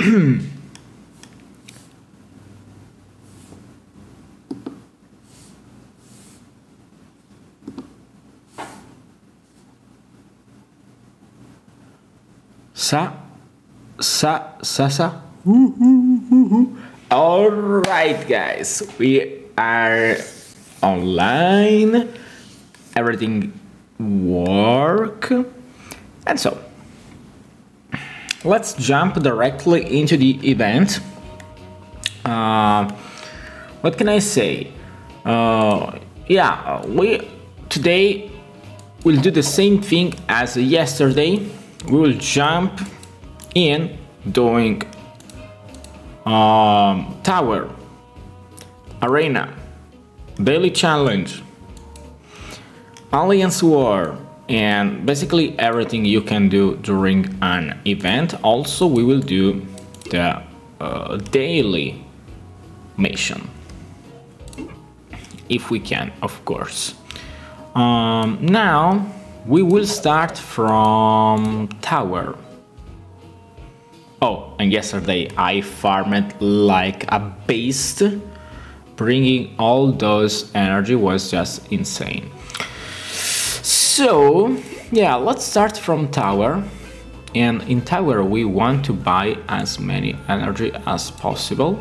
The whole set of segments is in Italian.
Sa, sa, sa, sa. All right, guys, we are online. Everything work, and so let's jump directly into the event. Uh, what can I say? Uh, yeah, we today will do the same thing as yesterday. We will jump in doing um, tower, arena, daily challenge, alliance war, and basically everything you can do during an event. Also, we will do the uh, daily mission if we can, of course. Um, now we will start from tower. Oh, and yesterday I farmed like a beast. Bringing all those energy was just insane. So, yeah, let's start from tower. And in tower we want to buy as many energy as possible.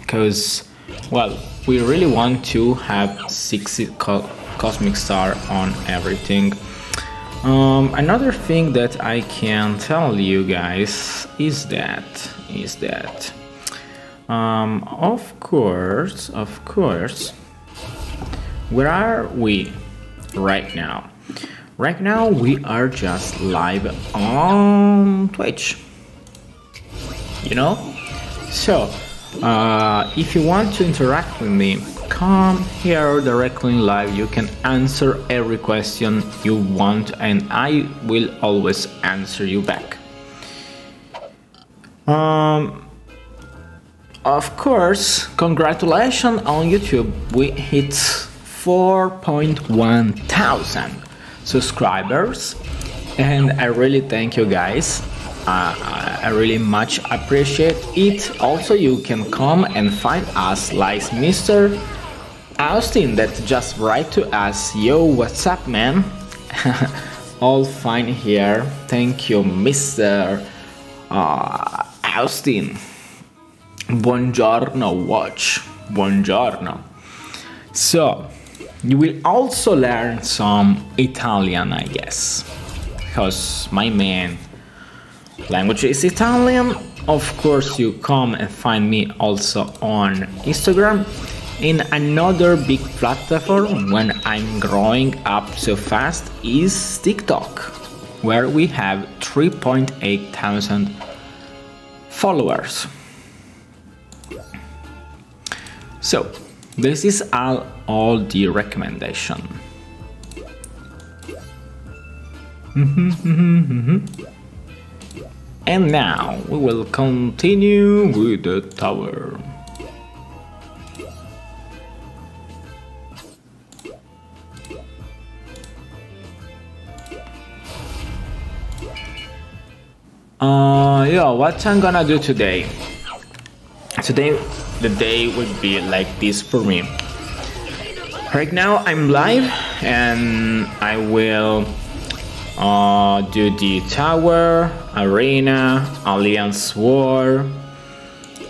Because, well, we really want to have 60 co cosmic star on everything. Um, another thing that I can tell you guys is that is that um, of course of course where are we right now. Right now we are just live on Twitch. You know? So uh, if you want to interact with me come here directly in live. You can answer every question you want and I will always answer you back. Um, of course congratulations on YouTube. We hit 4.1 thousand subscribers and I really thank you guys uh, I really much appreciate it also you can come and find us like Mr. Austin that just write to us, yo, what's up, man? All fine here. Thank you, Mr. Uh, Austin. Buongiorno, watch. Buongiorno. So, you will also learn some Italian, I guess. Because my main language is Italian. Of course, you come and find me also on Instagram in another big platform when I'm growing up so fast is TikTok, where we have 3.8 thousand followers. So, this is all, all the recommendation. and now we will continue with the tower. Uh, yeah, what I'm gonna do today? Today, the day would be like this for me. Right now, I'm live and I will uh, do the tower, arena, alliance war,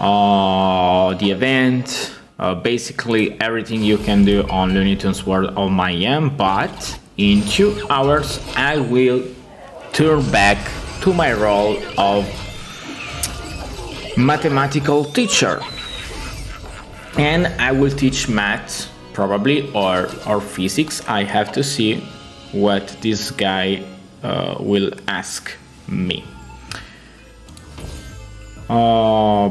uh, the event, uh, basically everything you can do on Looney Tunes World of Miami. But in two hours, I will turn back to my role of mathematical teacher and I will teach math probably or or physics I have to see what this guy uh, will ask me uh,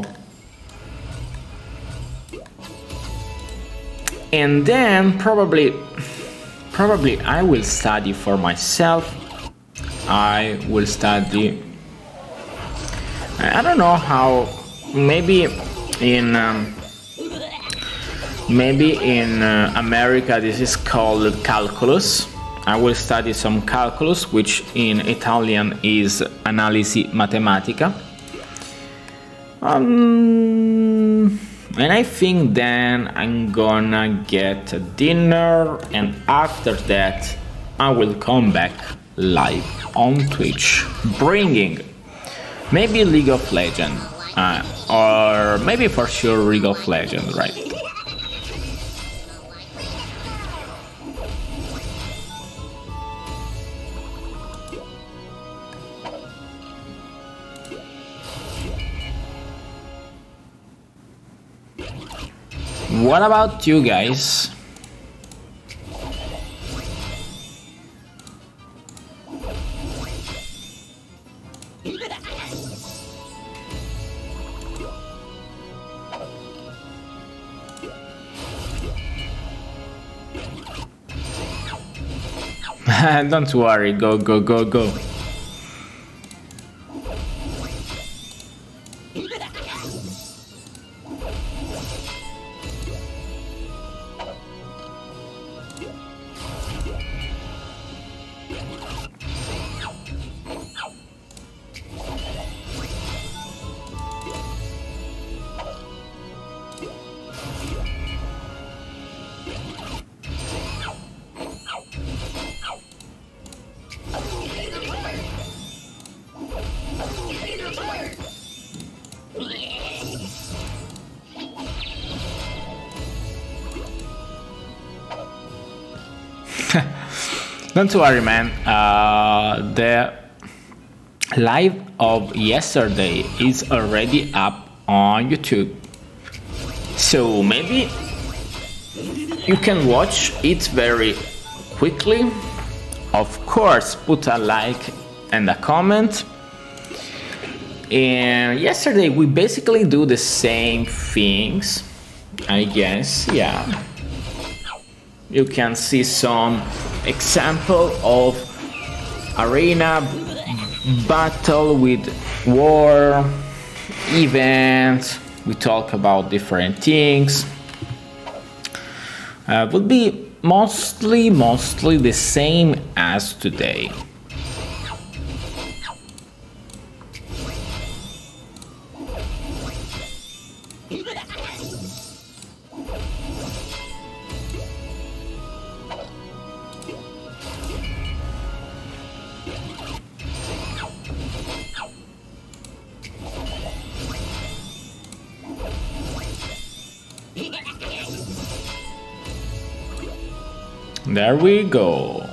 and then probably probably I will study for myself I will study. I don't know how. Maybe in um, maybe in uh, America this is called calculus. I will study some calculus, which in Italian is analisi matematica. Um, and I think then I'm gonna get dinner and after that I will come back live on Twitch bringing maybe League of Legends uh, or maybe for sure League of Legends right What about you guys? Don't worry, go, go, go, go. Don't worry, man. Uh, the live of yesterday is already up on YouTube. So maybe you can watch it very quickly. Of course, put a like and a comment. And yesterday we basically do the same things, I guess, yeah you can see some example of arena battle with war events. We talk about different things. Uh, would be mostly mostly the same as today There we go.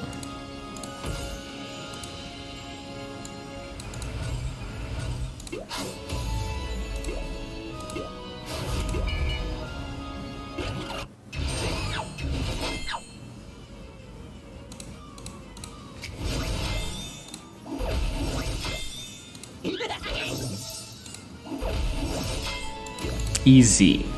Easy.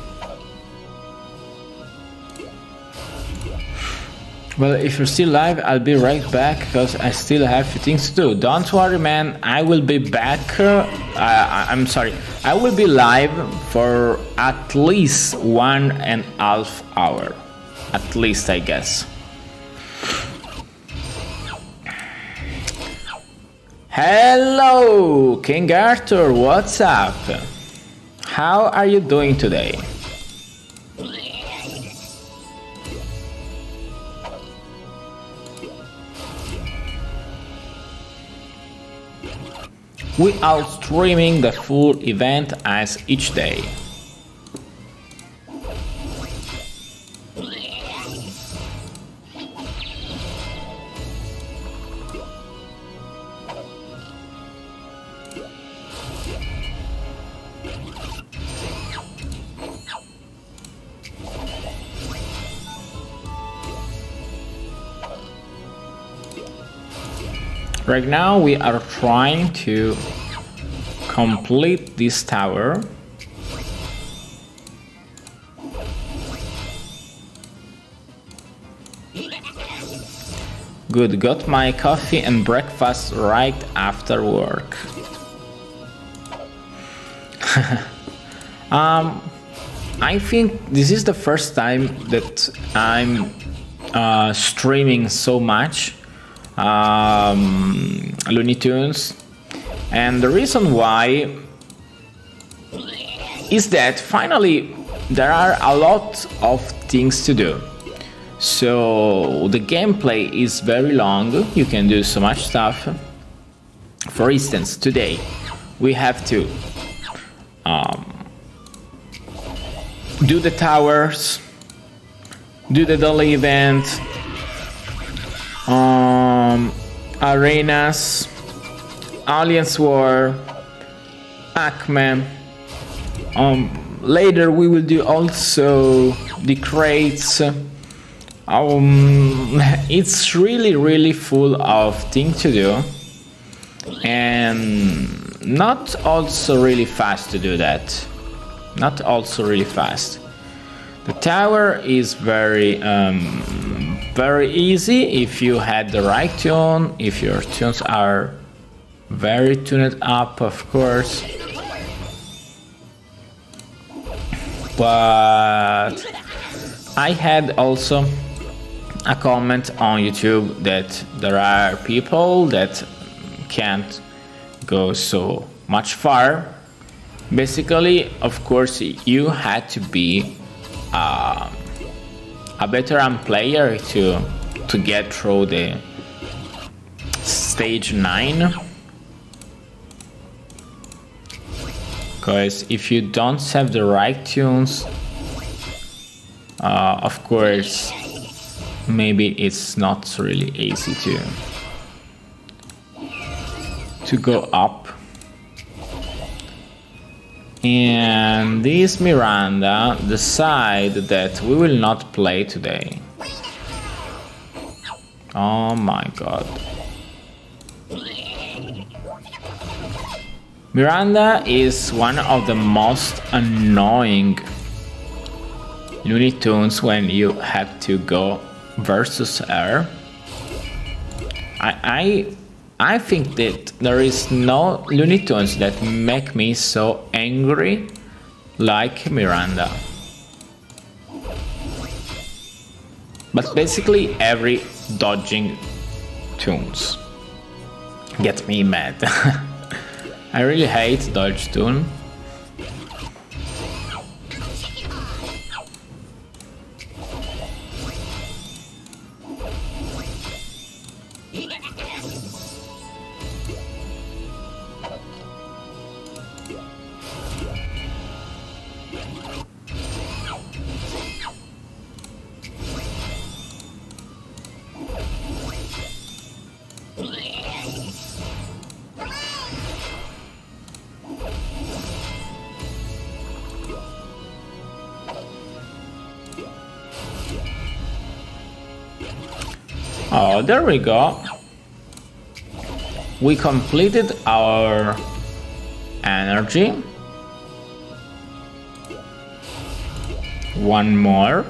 Well, if you're still live, I'll be right back because I still have things to do. Don't worry, man. I will be back. Uh, I, I'm sorry. I will be live for at least one and a half hour. At least, I guess. Hello, King Arthur. What's up? How are you doing today? We are streaming the full event as each day. Right now we are trying to complete this tower. Good, got my coffee and breakfast right after work. um, I think this is the first time that I'm uh, streaming so much um, Looney Tunes. And the reason why is that finally there are a lot of things to do. So the gameplay is very long, you can do so much stuff. For instance, today we have to um, do the towers, do the daily event, um, arenas, Alliance War, Acme. Um, later we will do also the crates. Um, it's really really full of things to do and not also really fast to do that not also really fast the tower is very um, very easy if you had the right tune if your tunes are very tuned up of course but I had also a comment on YouTube that there are people that can't go so much far. Basically, of course, you had to be uh, a veteran player to to get through the stage 9 because if you don't have the right tunes uh, of course maybe it's not really easy to to go up and this Miranda decide that we will not play today oh my god Miranda is one of the most annoying Looney Tunes when you have to go versus her. I, I, I think that there is no Looney Tunes that make me so angry like Miranda. But basically every dodging tunes get me mad. I really hate dodge tune. There we go. We completed our energy. One more.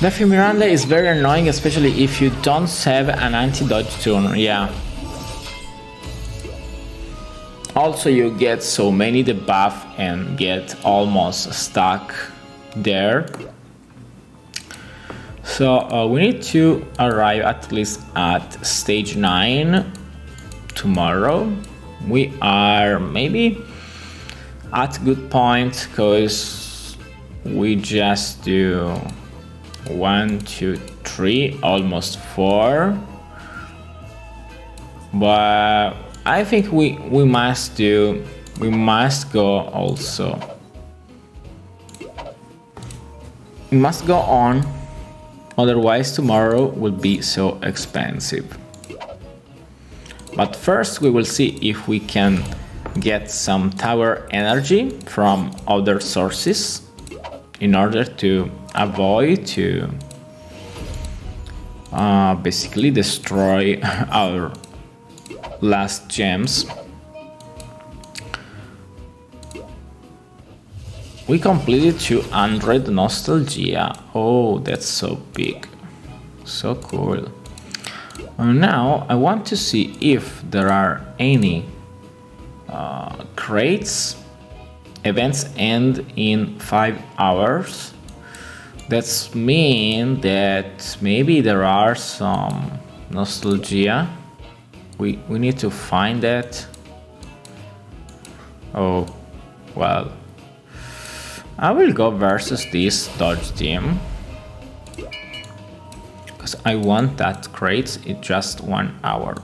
Daffy Miranda is very annoying, especially if you don't have an anti-dodge tune, yeah. Also you get so many debuff and get almost stuck there. So uh, we need to arrive at least at stage 9 tomorrow. We are maybe at good point because we just do one, two, three, almost four. But I think we we must do we must go also we must go on otherwise tomorrow will be so expensive but first we will see if we can get some tower energy from other sources in order to avoid to uh, basically destroy our last gems. We completed 200 nostalgia. Oh, that's so big. So cool. now I want to see if there are any uh, crates. Events end in 5 hours. That's mean that maybe there are some nostalgia we, we need to find that. Oh, well. I will go versus this dodge team. Because I want that crate in just one hour.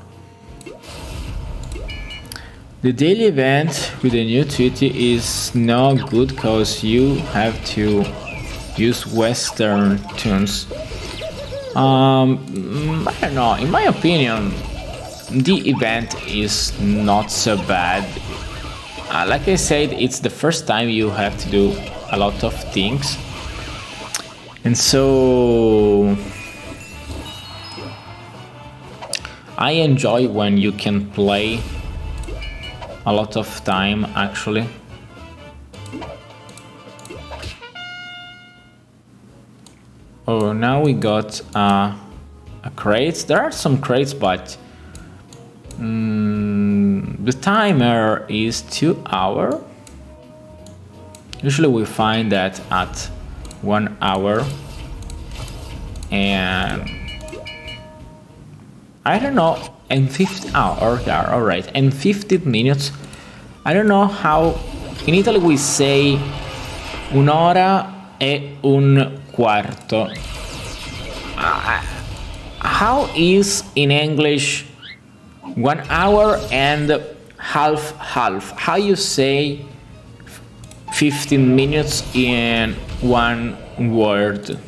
The daily event with the new treaty is no good because you have to use Western tunes. Um, mm, I don't know, in my opinion, the event is not so bad. Uh, like I said, it's the first time you have to do a lot of things. And so I enjoy when you can play a lot of time actually. Oh, now we got uh, a crate. There are some crates, but um, the timer is two hour. Usually we find that at one hour and I don't know and 50 oh yeah all right. And 15 minutes I don't know how in Italy we say un'ora e un quarto. Uh, how is in English one hour and half half? How you say 15 minutes in one word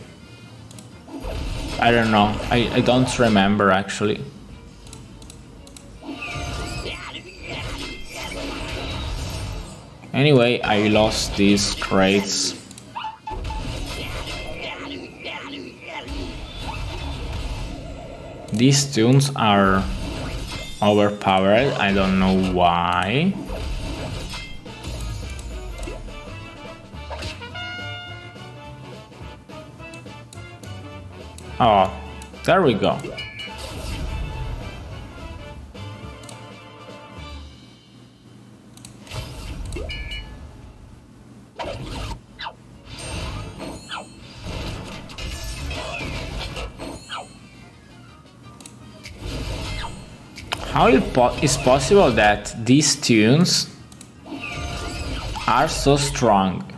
I don't know I, I don't remember actually Anyway, I lost these crates. These tunes are overpowered, I don't know why. Oh, there we go. How is possible that these tunes are so strong?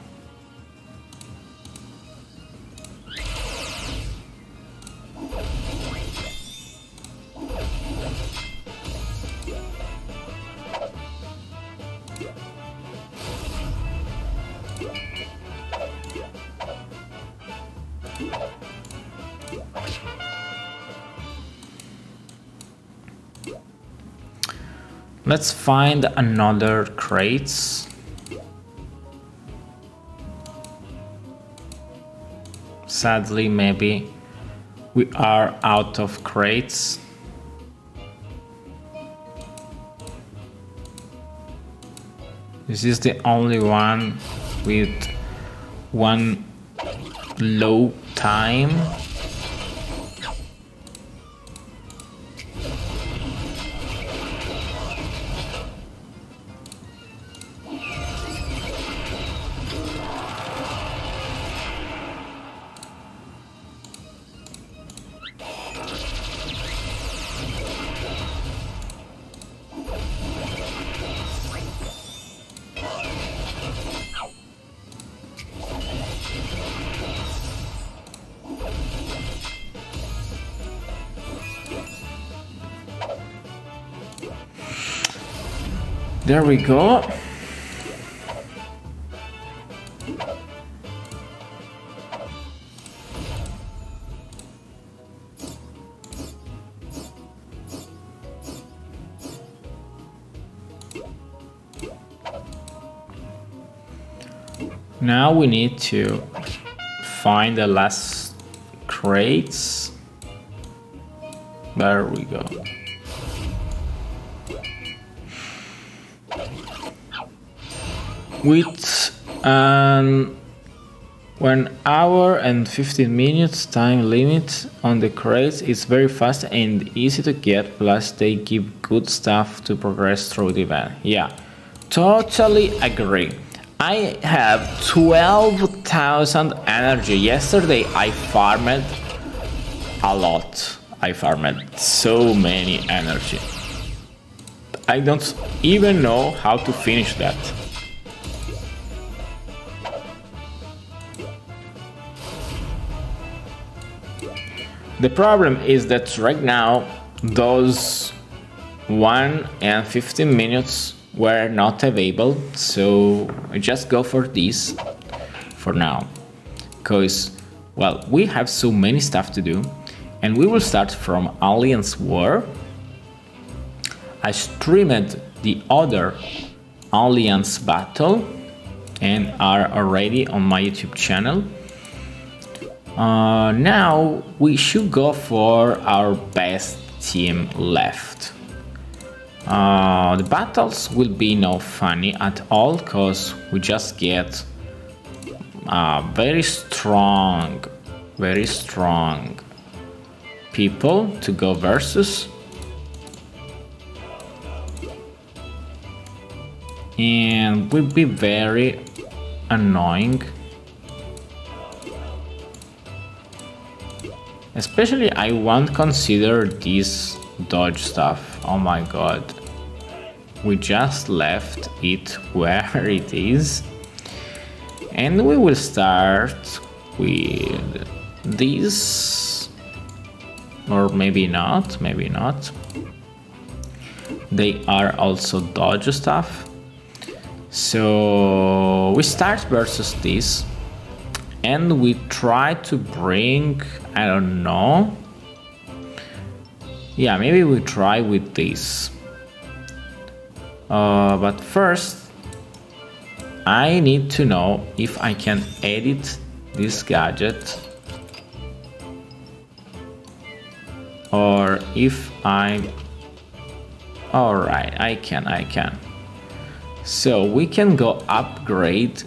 Let's find another crates. Sadly, maybe we are out of crates. This is the only one with one low time. There we go. Now we need to find the last crates. There we go. With an one hour and 15 minutes time limit on the crates it's very fast and easy to get plus they give good stuff to progress through the event. Yeah totally agree. I have 12,000 energy. Yesterday i farmed a lot. I farmed so many energy. I don't even know how to finish that. The problem is that right now those 1 and 15 minutes were not available so I just go for this for now. Because well we have so many stuff to do and we will start from Alliance War. I streamed the other Alliance battle and are already on my YouTube channel uh, now we should go for our best team left. Uh, the battles will be no funny at all because we just get uh, very strong, very strong people to go versus. And will be very annoying Especially I won't consider this dodge stuff. Oh my god. We just left it where it is. And we will start with this. Or maybe not, maybe not. They are also dodge stuff. So we start versus this and we try to bring I don't know. Yeah maybe we try with this. Uh, but first I need to know if I can edit this gadget or if I alright I can I can. So we can go upgrade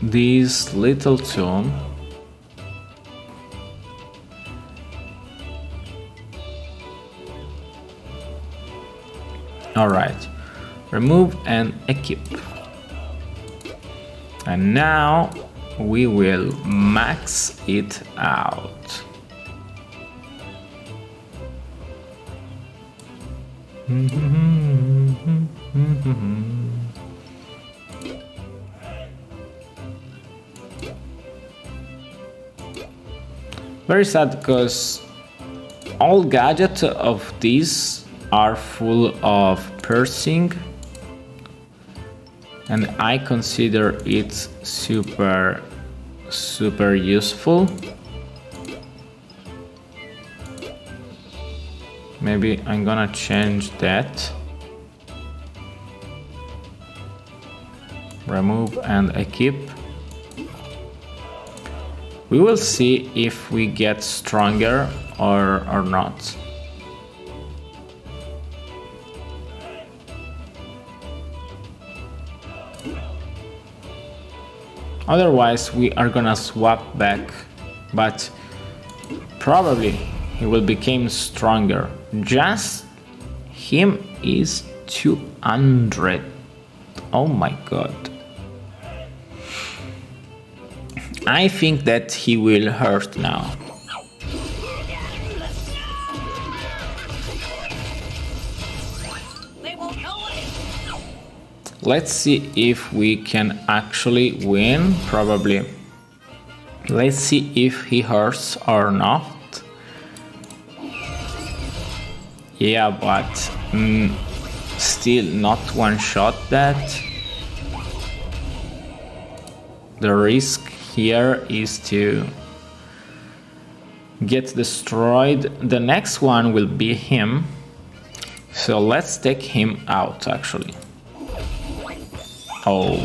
this little tune Alright, remove and equip. And now we will max it out. Very sad because all gadgets of these are full of piercing and I consider it super super useful. Maybe I'm gonna change that. Remove and equip. We will see if we get stronger or, or not. Otherwise, we are gonna swap back, but probably he will become stronger. Just him is 200. Oh my god. I think that he will hurt now. Let's see if we can actually win, probably. Let's see if he hurts or not. Yeah, but mm, still not one shot that. The risk here is to get destroyed. The next one will be him. So let's take him out actually. Oh.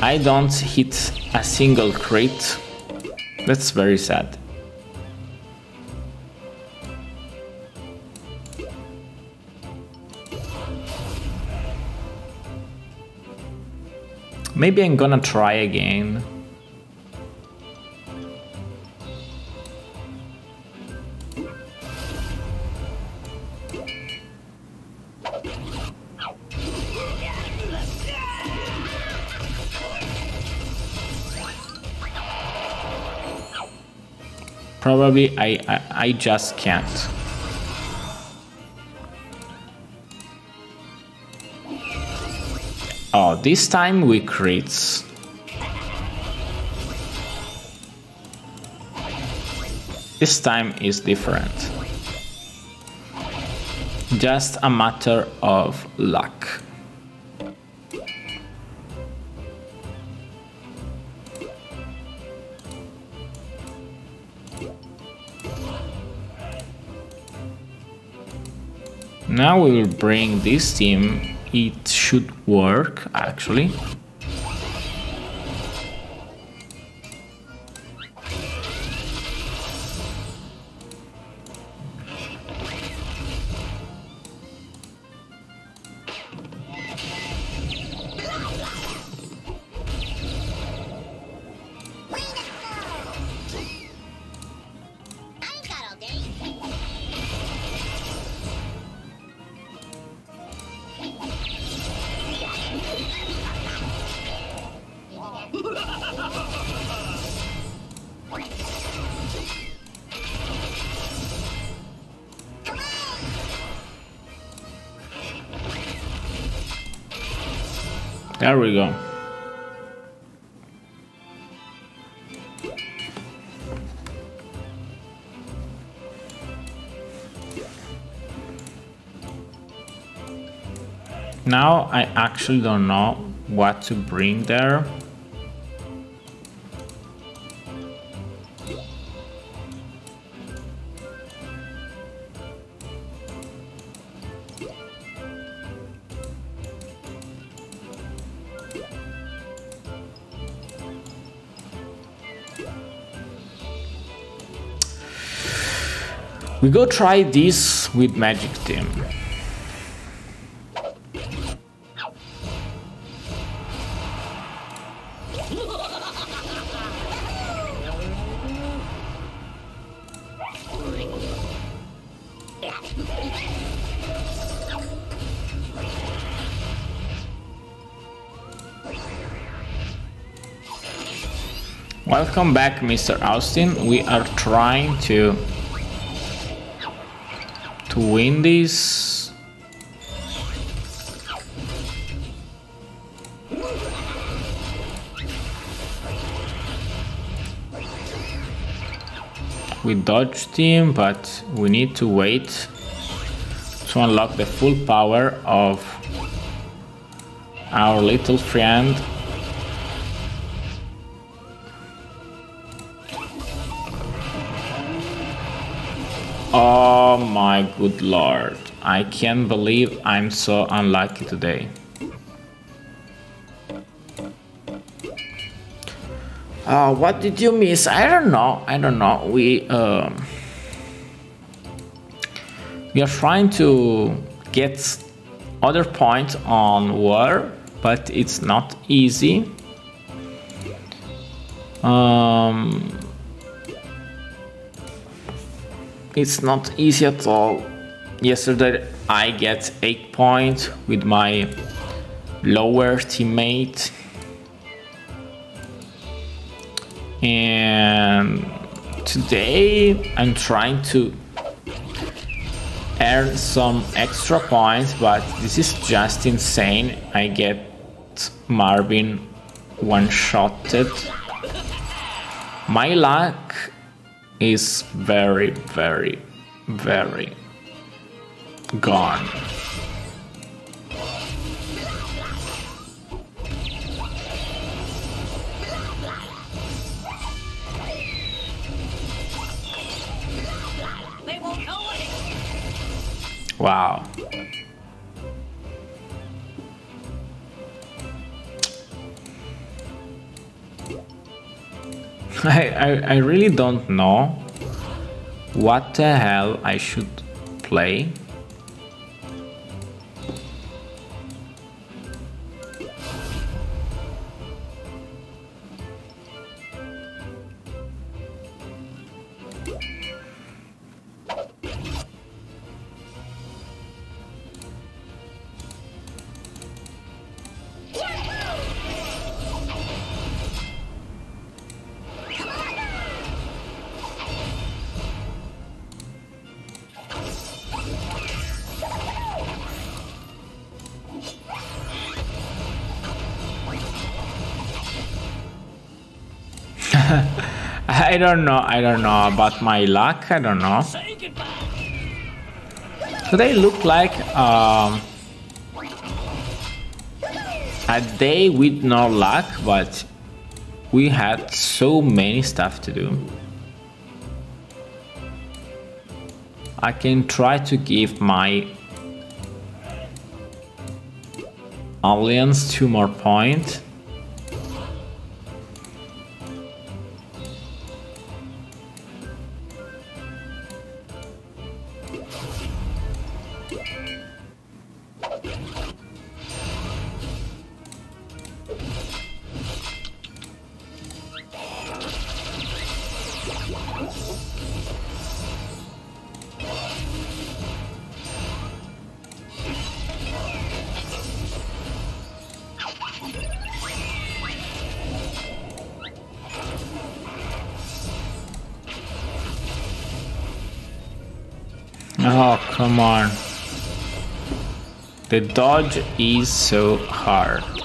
I don't hit a single crit. That's very sad. Maybe I'm gonna try again. probably I, I, I just can't. Oh, this time we crits. This time is different. Just a matter of luck. Now we will bring this team. It should work actually. We go. Now I actually don't know what to bring there. We go try this with Magic Team. Welcome back, Mr. Austin. We are trying to to win this. We dodged him, but we need to wait to unlock the full power of our little friend my good lord. I can't believe I'm so unlucky today. Uh, what did you miss? I don't know. I don't know. We um, we are trying to get other points on war, but it's not easy. Um, it's not easy at all. Yesterday I get 8 points with my lower teammate. And today I'm trying to earn some extra points but this is just insane. I get Marvin one-shotted. My luck is very, very, very gone. Wow. I, I, I really don't know what the hell I should play. I don't know. I don't know about my luck. I don't know. Today look like um, a day with no luck, but we had so many stuff to do. I can try to give my alliance two more points. Come on. The dodge is so hard.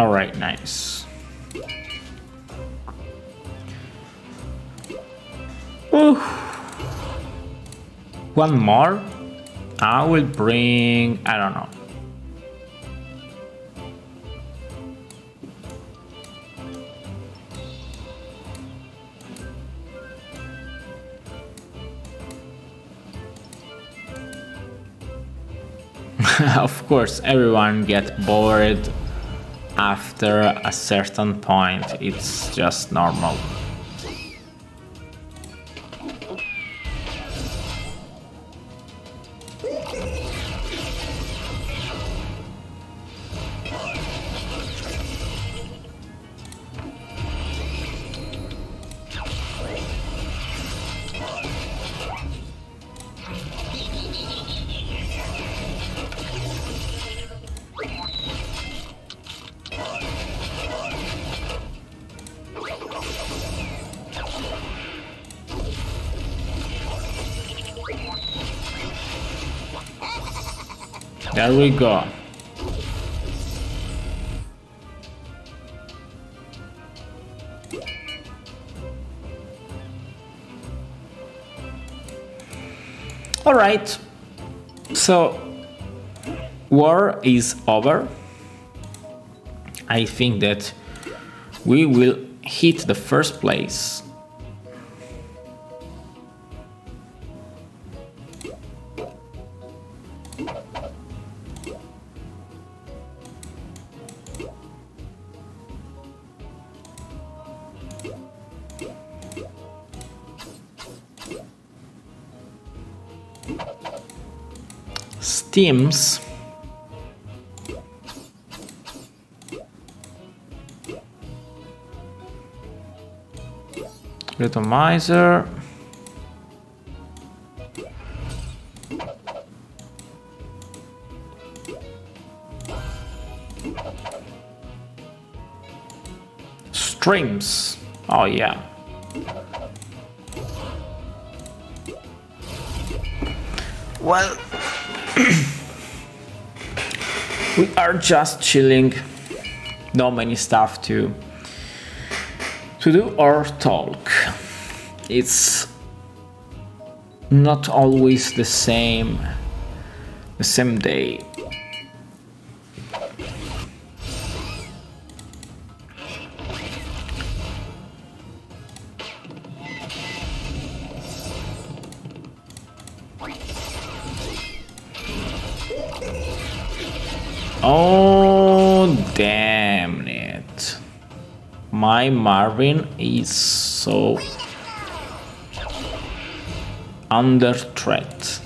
All right, nice. Ooh. One more. I will bring, I don't know. of course, everyone get bored after a certain point. It's just normal. There we go. All right. So war is over. I think that we will hit the first place Steams Atomizer Streams Oh yeah. Well we are just chilling. Not many stuff to to do or talk. It's not always the same the same day Oh, damn it. My Marvin is so under threat.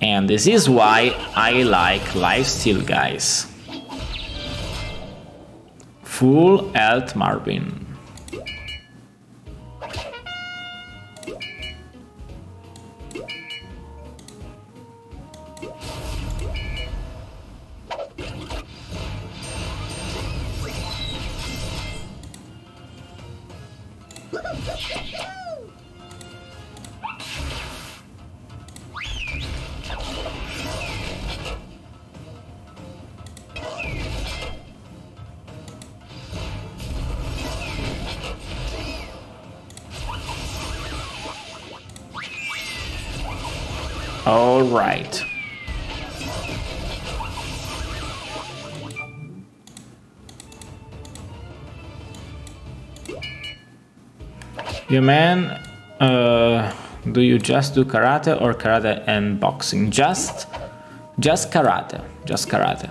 And this is why I like lifesteal guys. Full health Marvin. You man, uh, do you just do karate or karate and boxing? Just, just karate, just karate.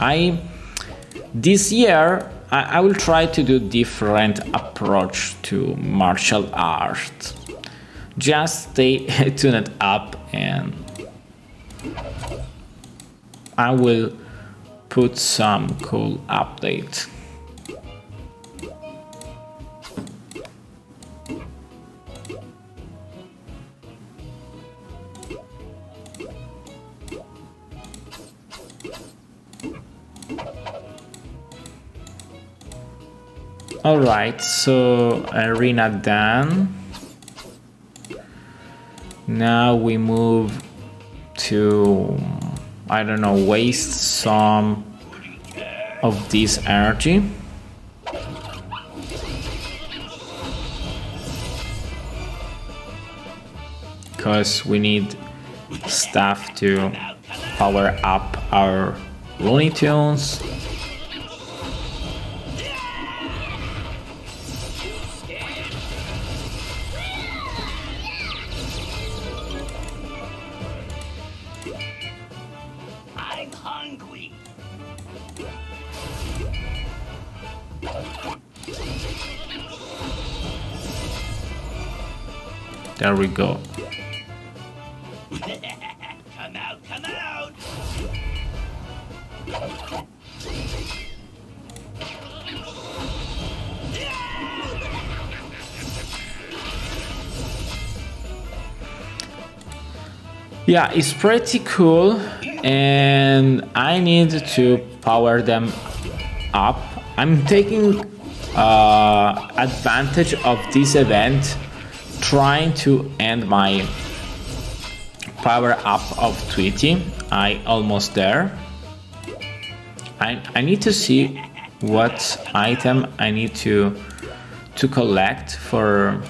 I, this year, I, I will try to do different approach to martial art. Just stay tuned up and I will put some cool update. Alright, so arena done. Now we move to, I don't know, waste some of this energy. Because we need stuff to power up our Looney Tunes. There we go. come out, come out! Yeah, it's pretty cool and I need to power them up. I'm taking uh, advantage of this event trying to end my power up of Tweety. I almost there. I, I need to see what item I need to to collect for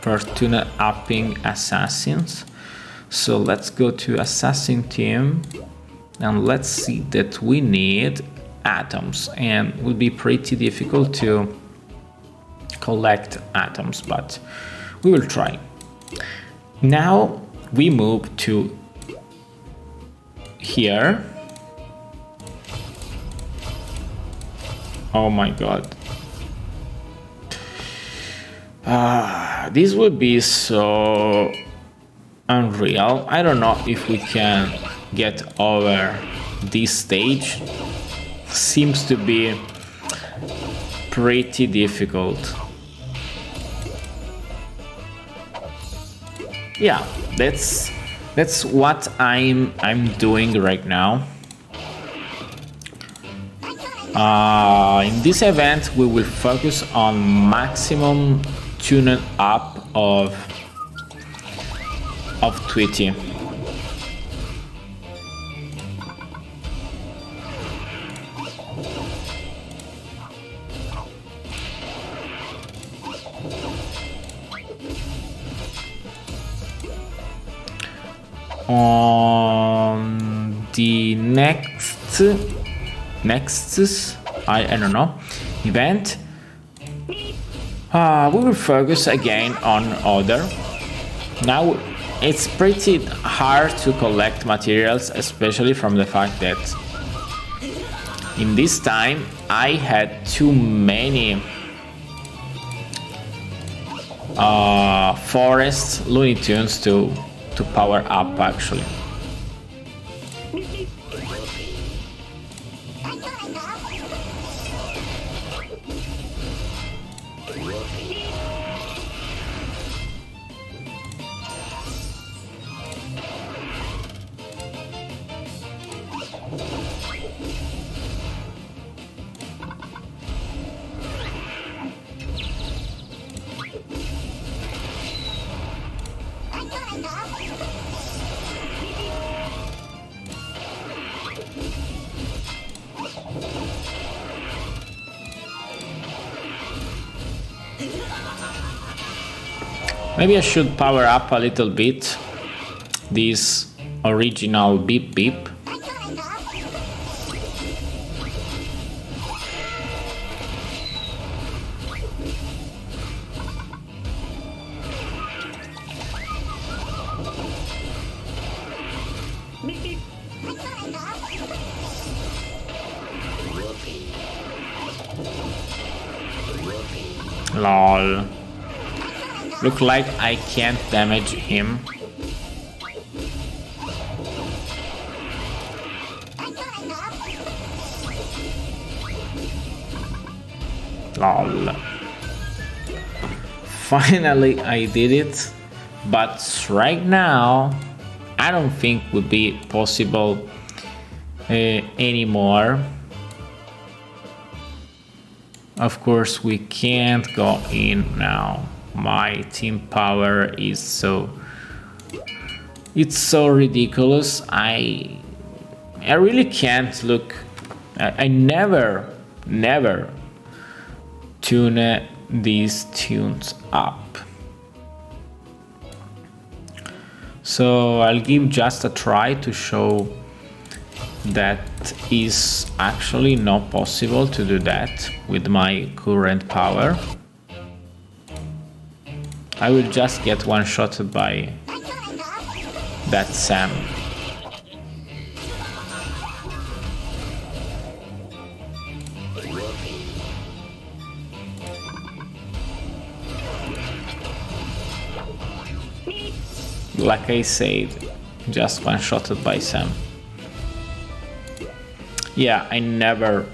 for tune upping assassins. So let's go to assassin team and let's see that we need atoms and will be pretty difficult to collect atoms but we will try. Now we move to here. Oh my god. Uh, this would be so unreal. I don't know if we can get over this stage. Seems to be pretty difficult yeah. That's that's what i'm i'm doing right now. Uh, in this event we will focus on maximum tuning up of of Tweety on the next next I, I don't know event. Uh, we will focus again on other. Now it's pretty hard to collect materials especially from the fact that in this time I had too many uh, forest Looney Tunes to to power up actually. Maybe I should power up a little bit this original beep beep. Lol. Look like I can't damage him. Lol. Finally I did it, but right now I don't think would be possible uh, anymore. Of course we can't go in now. My team power is so it's so ridiculous. I I really can't look I, I never never tune these tunes up. So I'll give just a try to show that is actually not possible to do that with my current power. I will just get one shot by that Sam. Like I said, just one shotted by Sam. Yeah, I never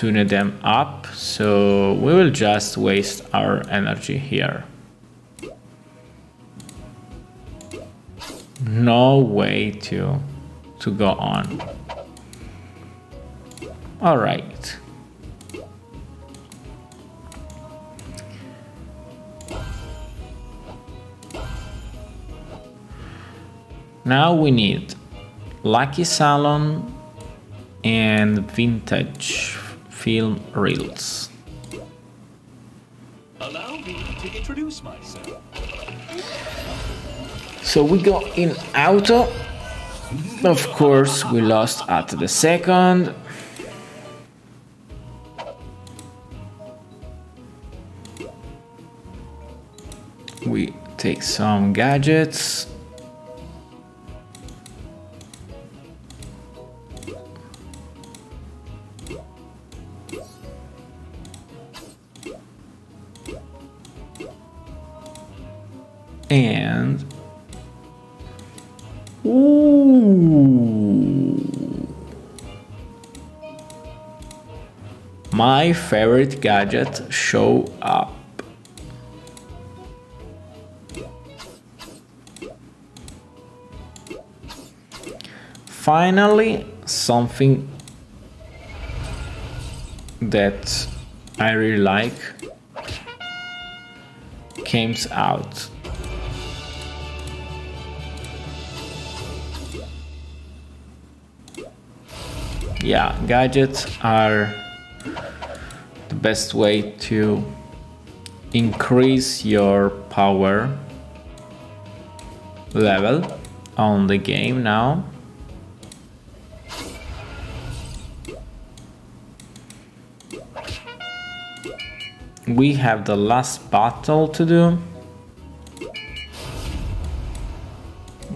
tune them up, so we will just waste our energy here. No way to to go on. All right. Now we need Lucky Salon and Vintage Film Reels. Allow me to introduce myself. So we go in auto. Of course, we lost at the second. We take some gadgets. And Ooh. My favorite gadget show up. Finally, something that I really like came out. Yeah, gadgets are the best way to increase your power level on the game now. We have the last battle to do.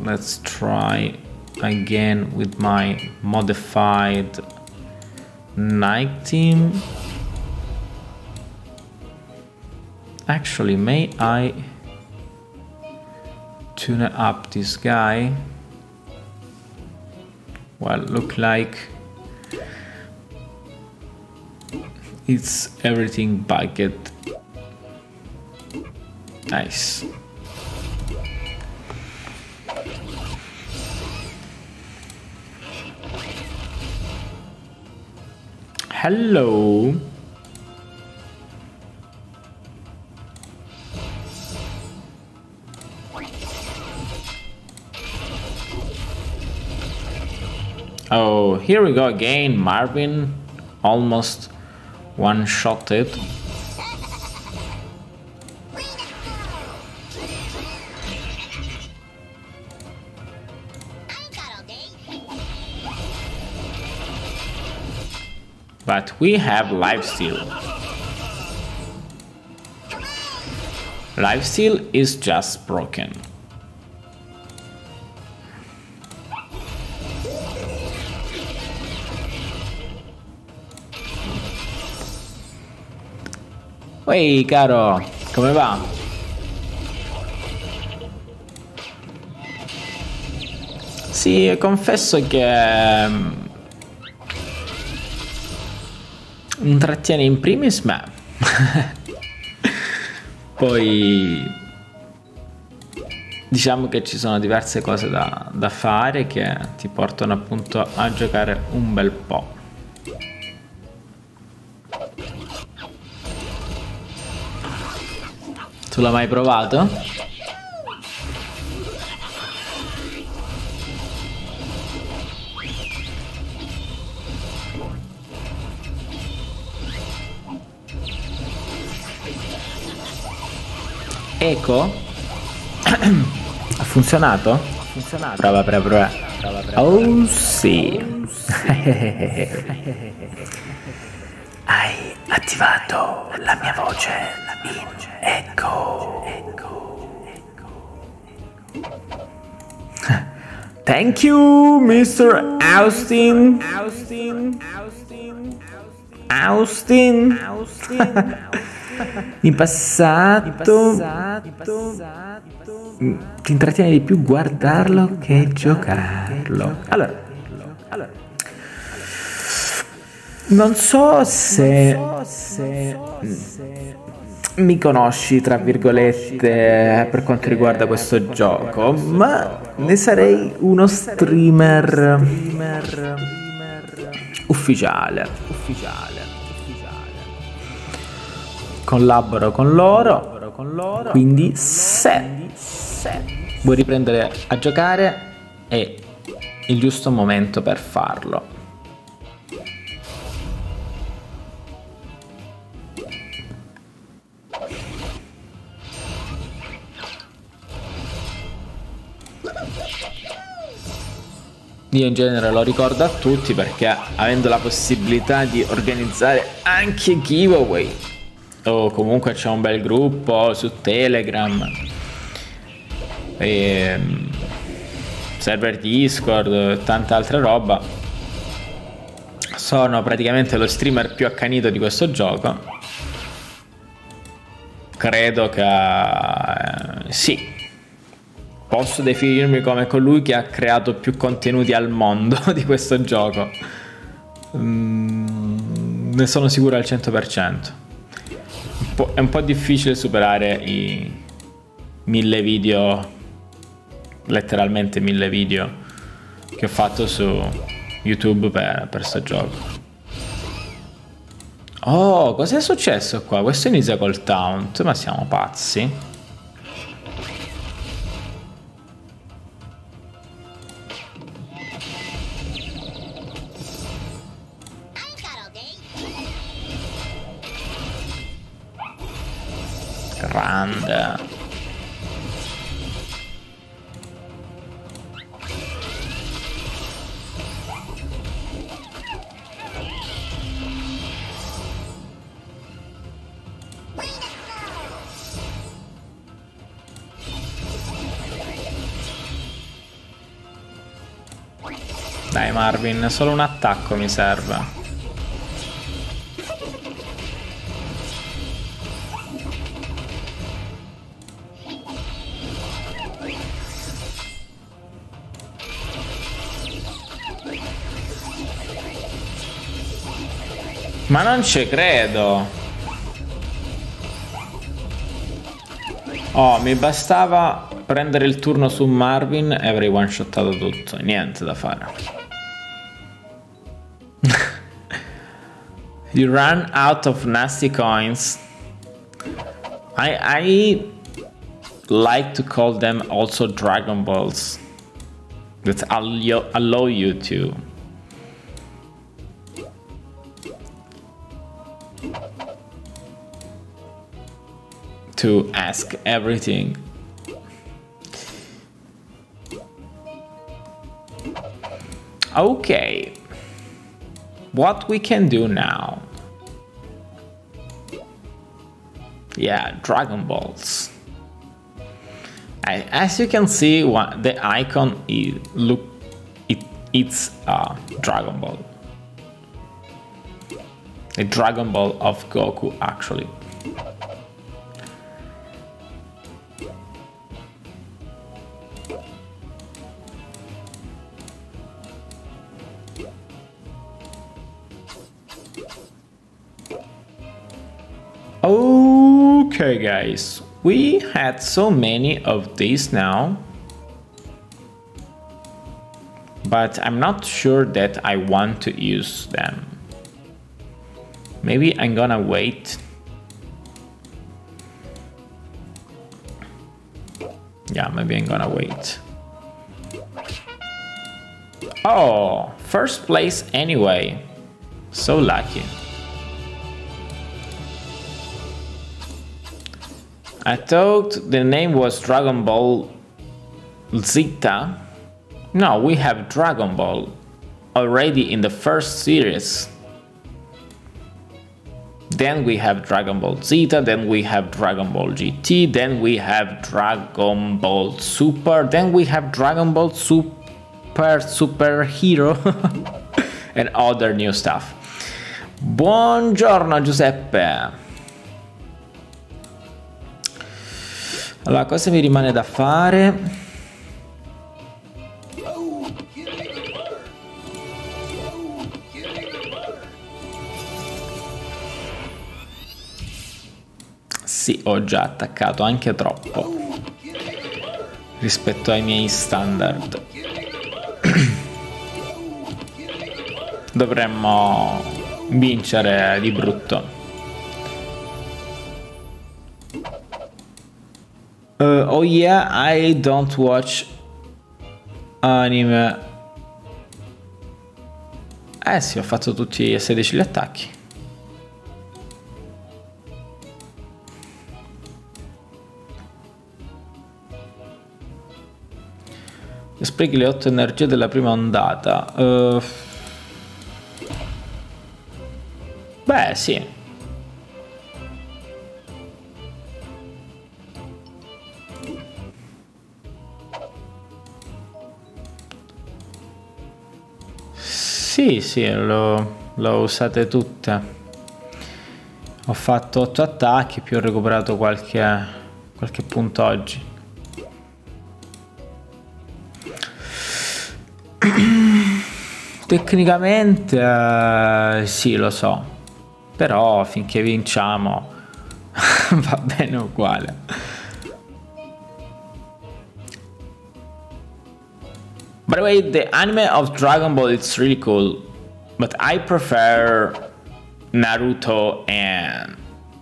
Let's try again with my modified Nike team. Actually, may I tune up this guy. Well, look like it's everything bucket. Nice. Hello. Oh, here we go again. Marvin almost one-shotted. But we have lifesteal. Lifesteal is just broken. Ehi caro, come va? Sì, confesso che um, intrattiene in primis me. Poi diciamo che ci sono diverse cose da, da fare che ti portano appunto a giocare un bel po'. Tu l'hai mai provato? Ecco? Ha funzionato? Ha funzionato. Prova, prova, prova. prova, prova oh sì. Hai attivato la mia voce in eco. Thank you, Mr. Austin. Austin. Austin. Austin. In passato, mm, ti intrattiene di più guardarlo che giocarlo. Allora, non so se, mi conosci, tra virgolette, per quanto riguarda questo gioco, ma ne sarei uno streamer. ufficiale. ufficiale collaboro con loro, quindi se, vuoi riprendere a giocare? È il giusto momento per farlo. Io in genere lo ricordo a tutti perché avendo la possibilità di organizzare anche giveaway o comunque c'è un bel gruppo su Telegram. E mm, server Discord e tanta altra roba. Sono praticamente lo streamer più accanito di questo gioco. Credo che eh, sì. Posso definirmi come colui che ha creato più contenuti al mondo di questo gioco. Mm, ne sono sicuro al 100% è un po' difficile superare i mille video, letteralmente mille video che ho fatto su YouTube per, questo gioco. Oh, cos'è successo qua? Questo inizia col taunt, ma siamo pazzi. Grande. Dai Marvin, solo un attacco mi serve. Ma non ci credo. Oh, mi bastava prendere il turno su Marvin e avrei one shottato tutto. Niente da fare. you run out of nasty coins. I, I like to call them also Dragon Balls that allow you to to ask everything. Okay, what we can do now? Yeah, Dragon Balls. As you can see, what the icon is look it, it's a Dragon Ball. A Dragon Ball of Goku actually. Guys, we had so many of these now, but I'm not sure that I want to use them. Maybe I'm gonna wait. Yeah, maybe I'm gonna wait. Oh, first place anyway. So lucky. I thought the name was Dragon Ball Zeta. No, we have Dragon Ball already in the first series. Then we have Dragon Ball Zeta, then we have Dragon Ball GT, then we have Dragon Ball Super, then we have Dragon Ball Super Super Hero and other new stuff. Buongiorno Giuseppe. Allora, cosa mi rimane da fare? Sì, ho già attaccato anche troppo rispetto ai miei standard. Dovremmo vincere di brutto. Uh, oh yeah, I don't watch anime. Eh sì, ho fatto tutti e 16 gli attacchi. Sprechi le 8 energie della prima ondata. Uh... Beh, sì. Sì, sì, l'ho, usate tutte. Ho fatto 8 attacchi, più ho recuperato qualche, qualche punto oggi. Tecnicamente eh, sì, lo so. Però finché vinciamo va bene uguale. By the way, the anime of Dragon Ball is really cool, but I prefer Naruto and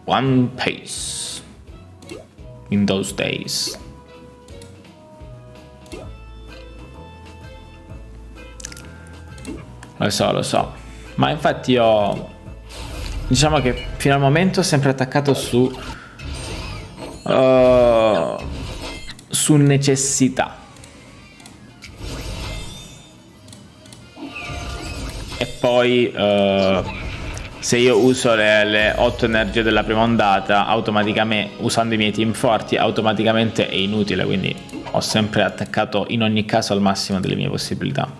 One Piece in those days. Lo so, lo so. Ma infatti ho... Diciamo che fino al momento ho sempre attaccato su... Uh, su necessità. Poi uh, se io uso le, le 8 energie della prima ondata automaticamente usando i miei team forti automaticamente è inutile quindi ho sempre attaccato in ogni caso al massimo delle mie possibilità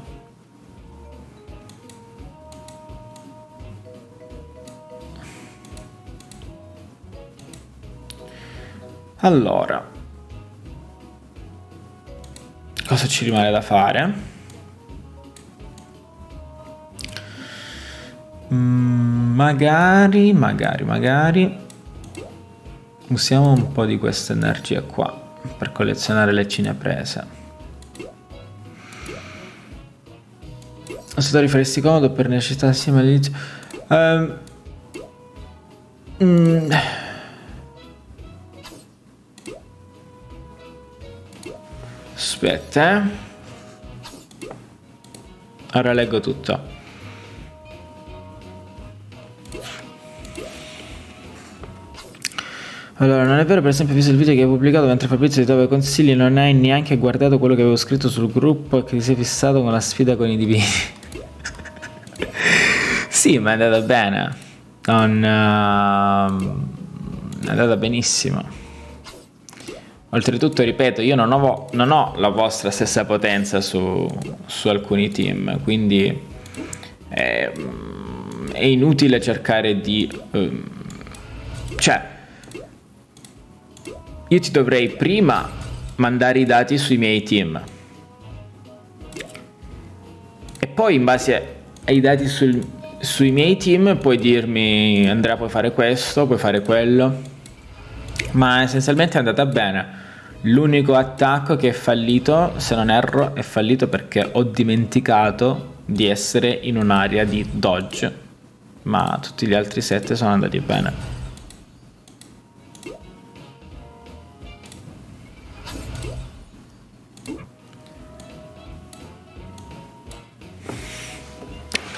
allora cosa ci rimane da fare? Mm, magari, magari, magari usiamo un po' di questa energia qua per collezionare le cineprese. Assolutamente faresti comodo per necessità assieme all'inizio. Um, mm, aspetta, eh. Ora leggo tutto. Allora, non è vero, per esempio, visto il video che hai pubblicato mentre Fabrizio ti dava consigli, non hai neanche guardato quello che avevo scritto sul gruppo e che ti sei fissato con la sfida con i divini. sì, ma è andata bene. Non, uh, è andata benissimo. Oltretutto, ripeto, io non ho, non ho la vostra stessa potenza su, su alcuni team, quindi è, è inutile cercare di... Um, cioè, io ti dovrei prima mandare i dati sui miei team. E poi in base ai dati sul, sui miei team puoi dirmi Andrea puoi fare questo, puoi fare quello. Ma essenzialmente è andata bene. L'unico attacco che è fallito se non erro è fallito perché ho dimenticato di essere in un'area di dodge. Ma tutti gli altri sette sono andati bene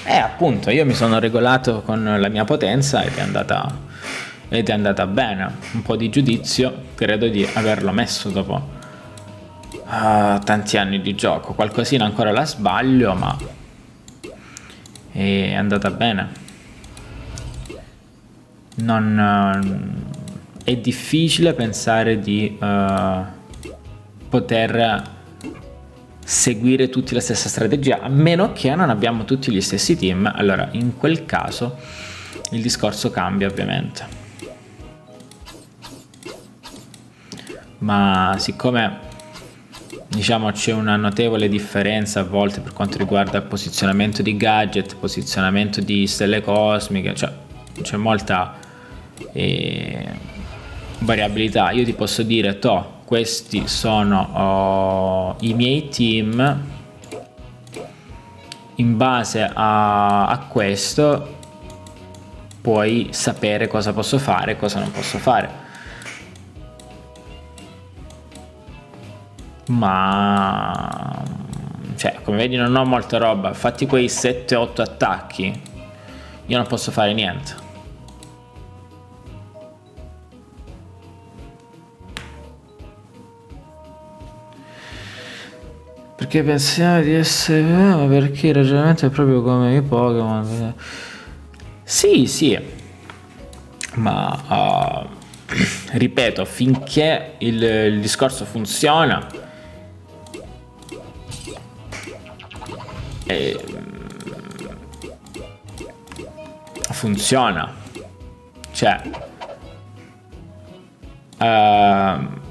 Eh, appunto, io mi sono regolato con la mia potenza ed è andata, ed è andata bene. Un po' di giudizio, credo di averlo messo dopo uh, tanti anni di gioco. Qualcosina ancora la sbaglio, ma è andata bene. Non, uh, è difficile pensare di uh, poter seguire tutti la stessa strategia, a meno che non abbiamo tutti gli stessi team, allora in quel caso il discorso cambia ovviamente. Ma siccome diciamo c'è una notevole differenza a volte per quanto riguarda posizionamento di gadget, posizionamento di stelle cosmiche, cioè c'è molta eh, variabilità. Io ti posso dire, to, questi sono oh, i miei team. In base a, a, questo puoi sapere cosa posso fare e cosa non posso fare. Ma cioè come vedi non ho molta roba. Fatti quei 7-8 attacchi io non posso fare niente Perché pensiamo di essere... ma perché il ragionamento è proprio come i Pokémon. Sì, sì. Ma... Uh, ripeto, finché il, il discorso funziona... E, funziona. Cioè... Uh,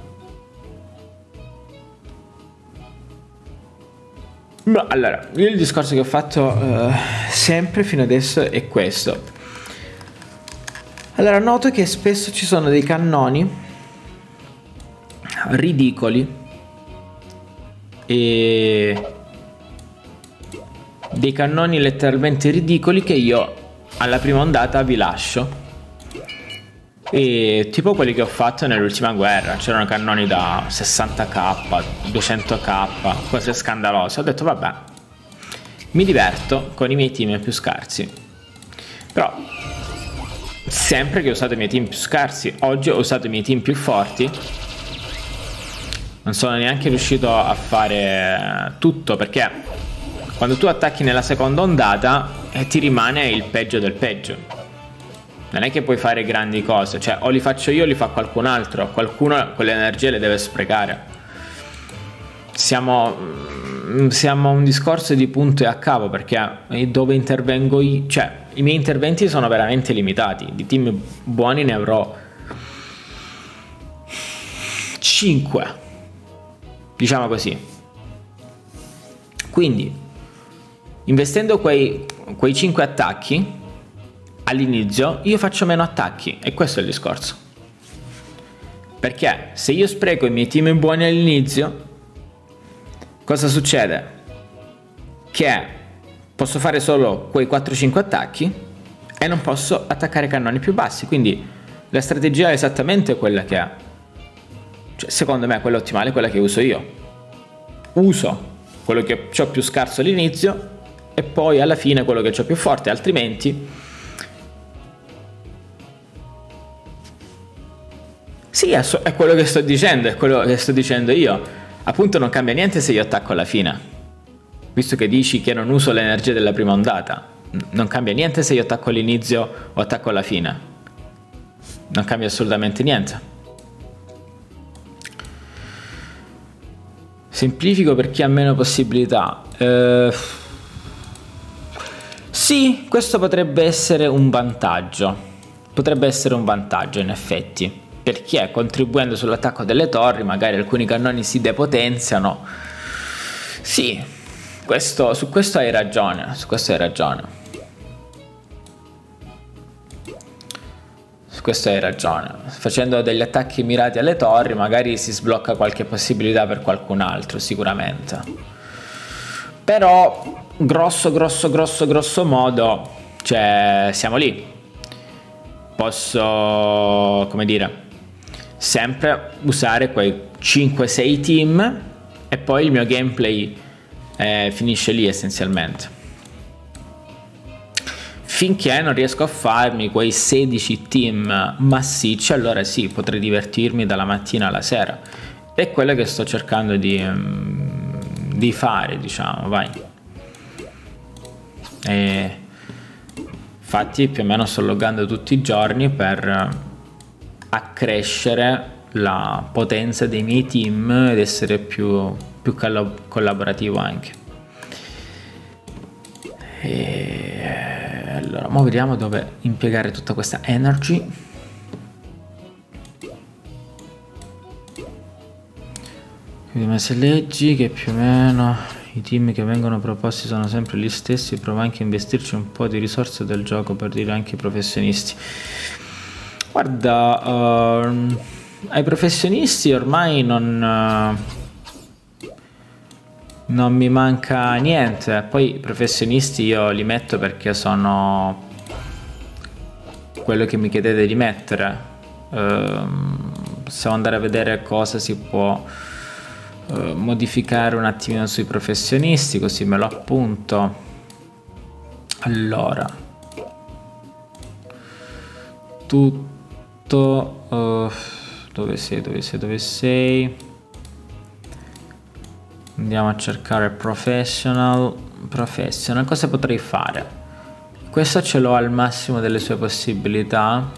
No, allora, il discorso che ho fatto uh, sempre fino adesso è questo. Allora, noto che spesso ci sono dei cannoni ridicoli e dei cannoni letteralmente ridicoli che io alla prima ondata vi lascio e tipo quelli che ho fatto nell'ultima guerra, c'erano cannoni da 60k, 200k, cose scandalose. Ho detto vabbè, mi diverto con i miei team più scarsi. Però, sempre che ho usato i miei team più scarsi, oggi ho usato i miei team più forti. Non sono neanche riuscito a fare tutto perché quando tu attacchi nella seconda ondata eh, ti rimane il peggio del peggio non è che puoi fare grandi cose, cioè o li faccio io o li fa qualcun altro, qualcuno quelle energie le deve sprecare. Siamo, mm, siamo a un discorso di punto e a capo perché dove intervengo io, cioè i miei interventi sono veramente limitati, di team buoni ne avrò 5, diciamo così. Quindi, investendo quei, quei 5 attacchi, all'inizio io faccio meno attacchi e questo è il discorso. Perché se io spreco i miei team buoni all'inizio, cosa succede? Che posso fare solo quei 4-5 attacchi e non posso attaccare cannoni più bassi. Quindi la strategia è esattamente quella che è. Cioè, secondo me quella ottimale è quella che uso io. Uso quello che ho più scarso all'inizio e poi alla fine quello che ho più forte, altrimenti Sì, è quello che sto dicendo, è quello che sto dicendo io. Appunto non cambia niente se io attacco alla fine. Visto che dici che non uso l'energia della prima ondata. Non cambia niente se io attacco all'inizio o attacco alla fine. Non cambia assolutamente niente. Semplifico per chi ha meno possibilità. Eh... Sì, questo potrebbe essere un vantaggio. Potrebbe essere un vantaggio in effetti perché contribuendo sull'attacco delle torri magari alcuni cannoni si depotenziano. Sì, questo, su questo hai ragione, su questo hai ragione. Su questo hai ragione. Facendo degli attacchi mirati alle torri magari si sblocca qualche possibilità per qualcun altro, sicuramente. Però grosso, grosso, grosso, grosso modo, cioè siamo lì. Posso, come dire, sempre usare quei 5-6 team e poi il mio gameplay eh, finisce lì essenzialmente. Finché non riesco a farmi quei 16 team massicci, allora sì, potrei divertirmi dalla mattina alla sera. È quello che sto cercando di, um, di fare, diciamo, vai. E infatti più o meno sto loggando tutti i giorni per accrescere la potenza dei miei team ed essere più, più collaborativo anche. E allora, ora vediamo dove impiegare tutta questa energy. Quindi se leggi che più o meno i team che vengono proposti sono sempre gli stessi, prova anche a investirci un po' di risorse del gioco per dire anche i professionisti. Guarda, uh, ai professionisti ormai non, uh, non mi manca niente. Poi i professionisti io li metto perché sono quello che mi chiedete di mettere. Uh, possiamo andare a vedere cosa si può uh, modificare un attimino sui professionisti, così me lo appunto. Allora, tutto tutto uh, dove sei dove sei dove sei? Andiamo a cercare professional professional cosa potrei fare? Questo ce l'ho al massimo delle sue possibilità.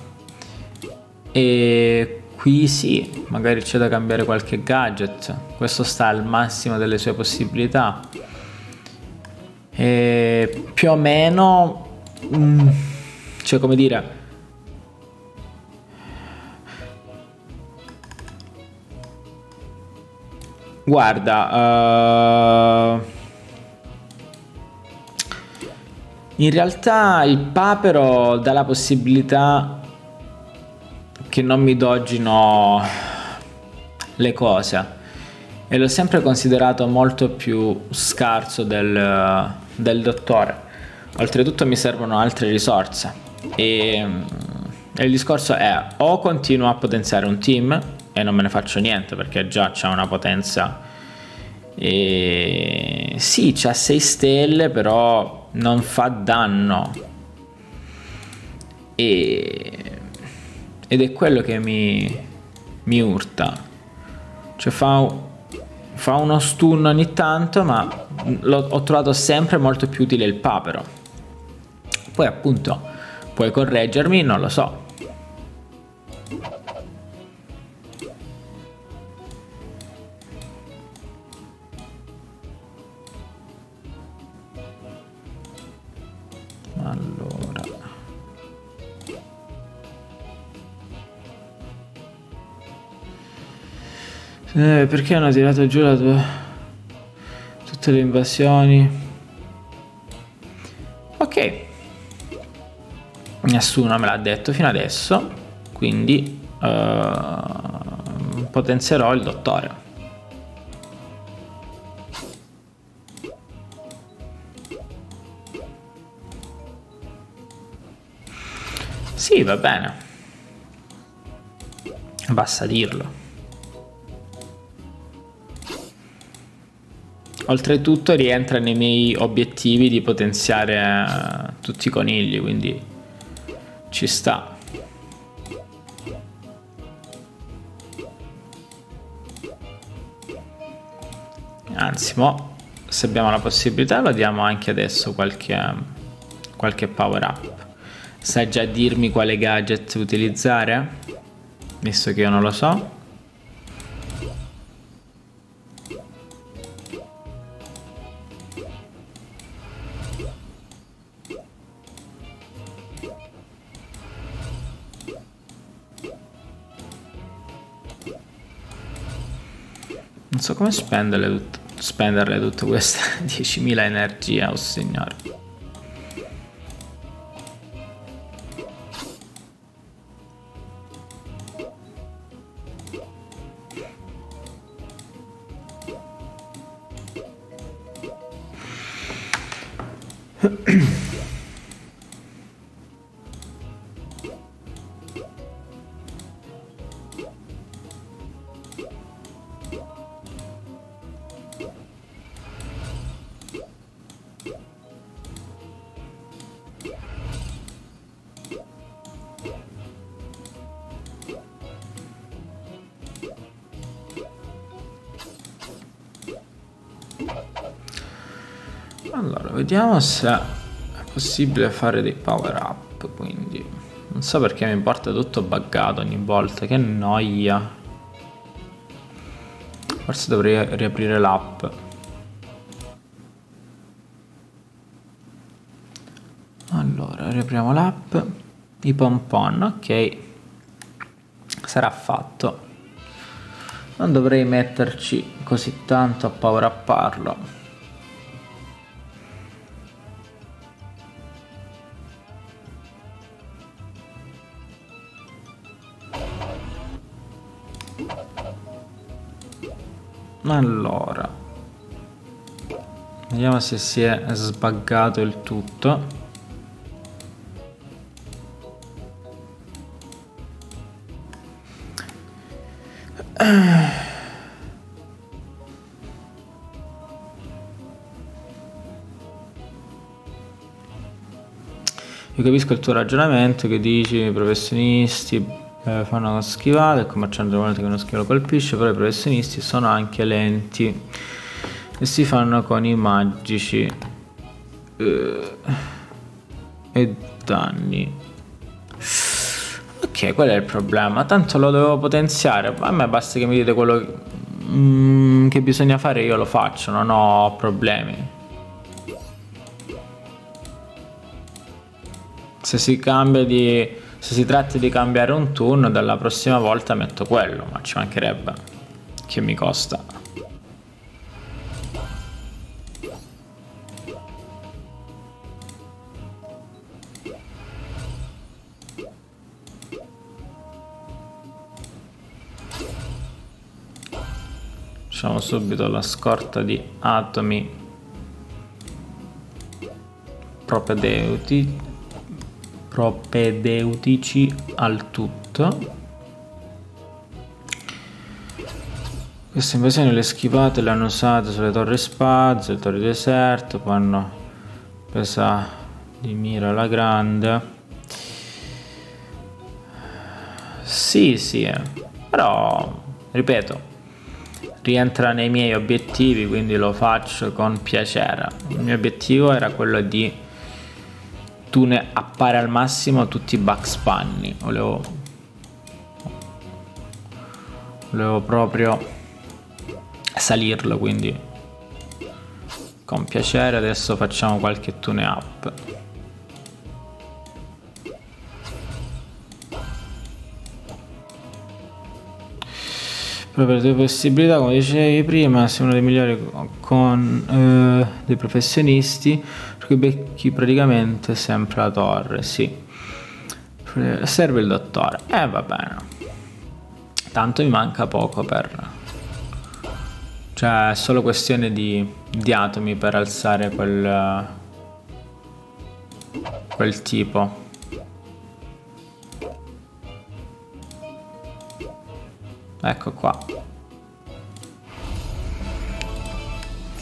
E qui sì magari c'è da cambiare qualche gadget questo sta al massimo delle sue possibilità. E più o meno mm, cioè come dire Guarda, uh, in realtà il papero dà la possibilità che non mi doggino le cose e l'ho sempre considerato molto più scarso del, del dottore. Oltretutto mi servono altre risorse e, e il discorso è o continuo a potenziare un team e non me ne faccio niente perché già c'ha una potenza. E sì c'ha 6 stelle però non fa danno. E... ed è quello che mi, mi urta. Cioè fa, fa uno stun ogni tanto ma ho trovato sempre molto più utile il papero. Poi appunto puoi correggermi non lo so Eh, perché hanno tirato giù la tua... tutte le invasioni? Ok. nessuno me l'ha detto fino adesso, quindi uh, potenzierò il dottore. Sì, va bene. Basta dirlo. Oltretutto rientra nei miei obiettivi di potenziare eh, tutti i conigli, quindi ci sta. Anzi, mo, se abbiamo la possibilità lo diamo anche adesso qualche, qualche power up. Sai già dirmi quale gadget utilizzare? Visto che io non lo so. Non so come spenderle, tut spenderle tutte queste 10.000 energie, oh signore. vediamo se è possibile fare dei power up, quindi non so perché mi porta tutto buggato ogni volta, che noia. Forse dovrei riaprire l'app. Allora, riapriamo l'app. I pompon, ok. Sarà fatto. Non dovrei metterci così tanto a power upparlo. Allora, vediamo se si è sbaggato il tutto. Io capisco il tuo ragionamento che dici professionisti eh, fanno una schivata, il commerciante volete che uno schivo lo colpisce, però i professionisti sono anche lenti e si fanno con i magici eh, e danni. Ok, qual è il problema? Tanto lo devo potenziare, a me basta che mi dite quello che, mm, che bisogna fare, io lo faccio, non ho problemi. Se si cambia di se si tratta di cambiare un turno, dalla prossima volta metto quello, ma ci mancherebbe. Che mi costa. Facciamo subito la scorta di atomi propedeuti propedeutici al tutto. Queste invasioni le schivate le hanno usate sulle torri spazio, le torri deserto, poi hanno presa di mira la grande. Sì, sì, eh. però ripeto, rientra nei miei obiettivi, quindi lo faccio con piacere. Il mio obiettivo era quello di fortune appare al massimo tutti i Bugs Bunny. Volevo, volevo proprio salirlo, quindi con piacere adesso facciamo qualche tune up. proprio le tue possibilità, come dicevi prima, sei uno dei migliori con eh, dei professionisti, per cui becchi praticamente sempre la torre, sì. serve il dottore. E eh, va bene. Tanto mi manca poco per... Cioè, è solo questione di, di atomi per alzare quel... Quel tipo. Ecco qua.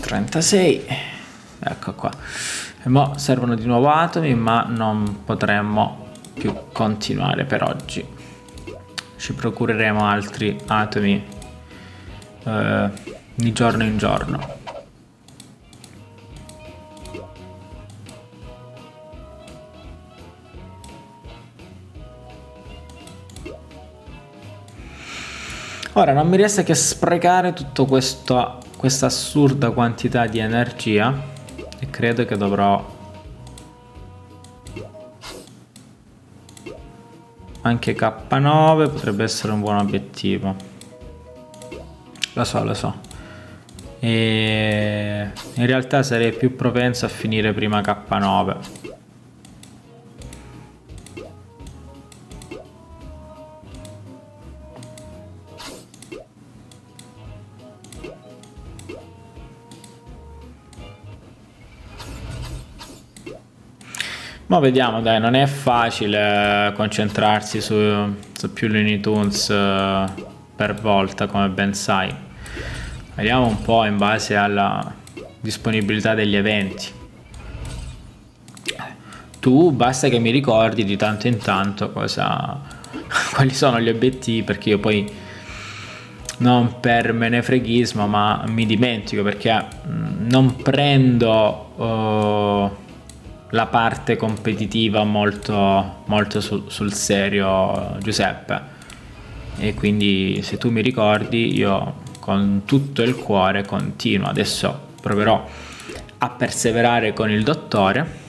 36. Ecco qua. E mo servono di nuovo atomi, ma non potremmo più continuare per oggi. Ci procureremo altri atomi eh, di giorno in giorno. Ora non mi resta che sprecare tutta questa assurda quantità di energia e credo che dovrò anche K9 potrebbe essere un buon obiettivo. Lo so lo so. E in realtà sarei più propenso a finire prima K9 Ma vediamo, dai, non è facile concentrarsi su, su più Looney Tunes uh, per volta, come ben sai. Vediamo un po' in base alla disponibilità degli eventi. Tu basta che mi ricordi di tanto in tanto cosa, quali sono gli obiettivi, perché io poi non per menefreghismo, ma mi dimentico perché mm, non prendo... Uh, la parte competitiva molto, molto sul, sul serio Giuseppe. E quindi se tu mi ricordi io con tutto il cuore continuo. Adesso proverò a perseverare con il dottore.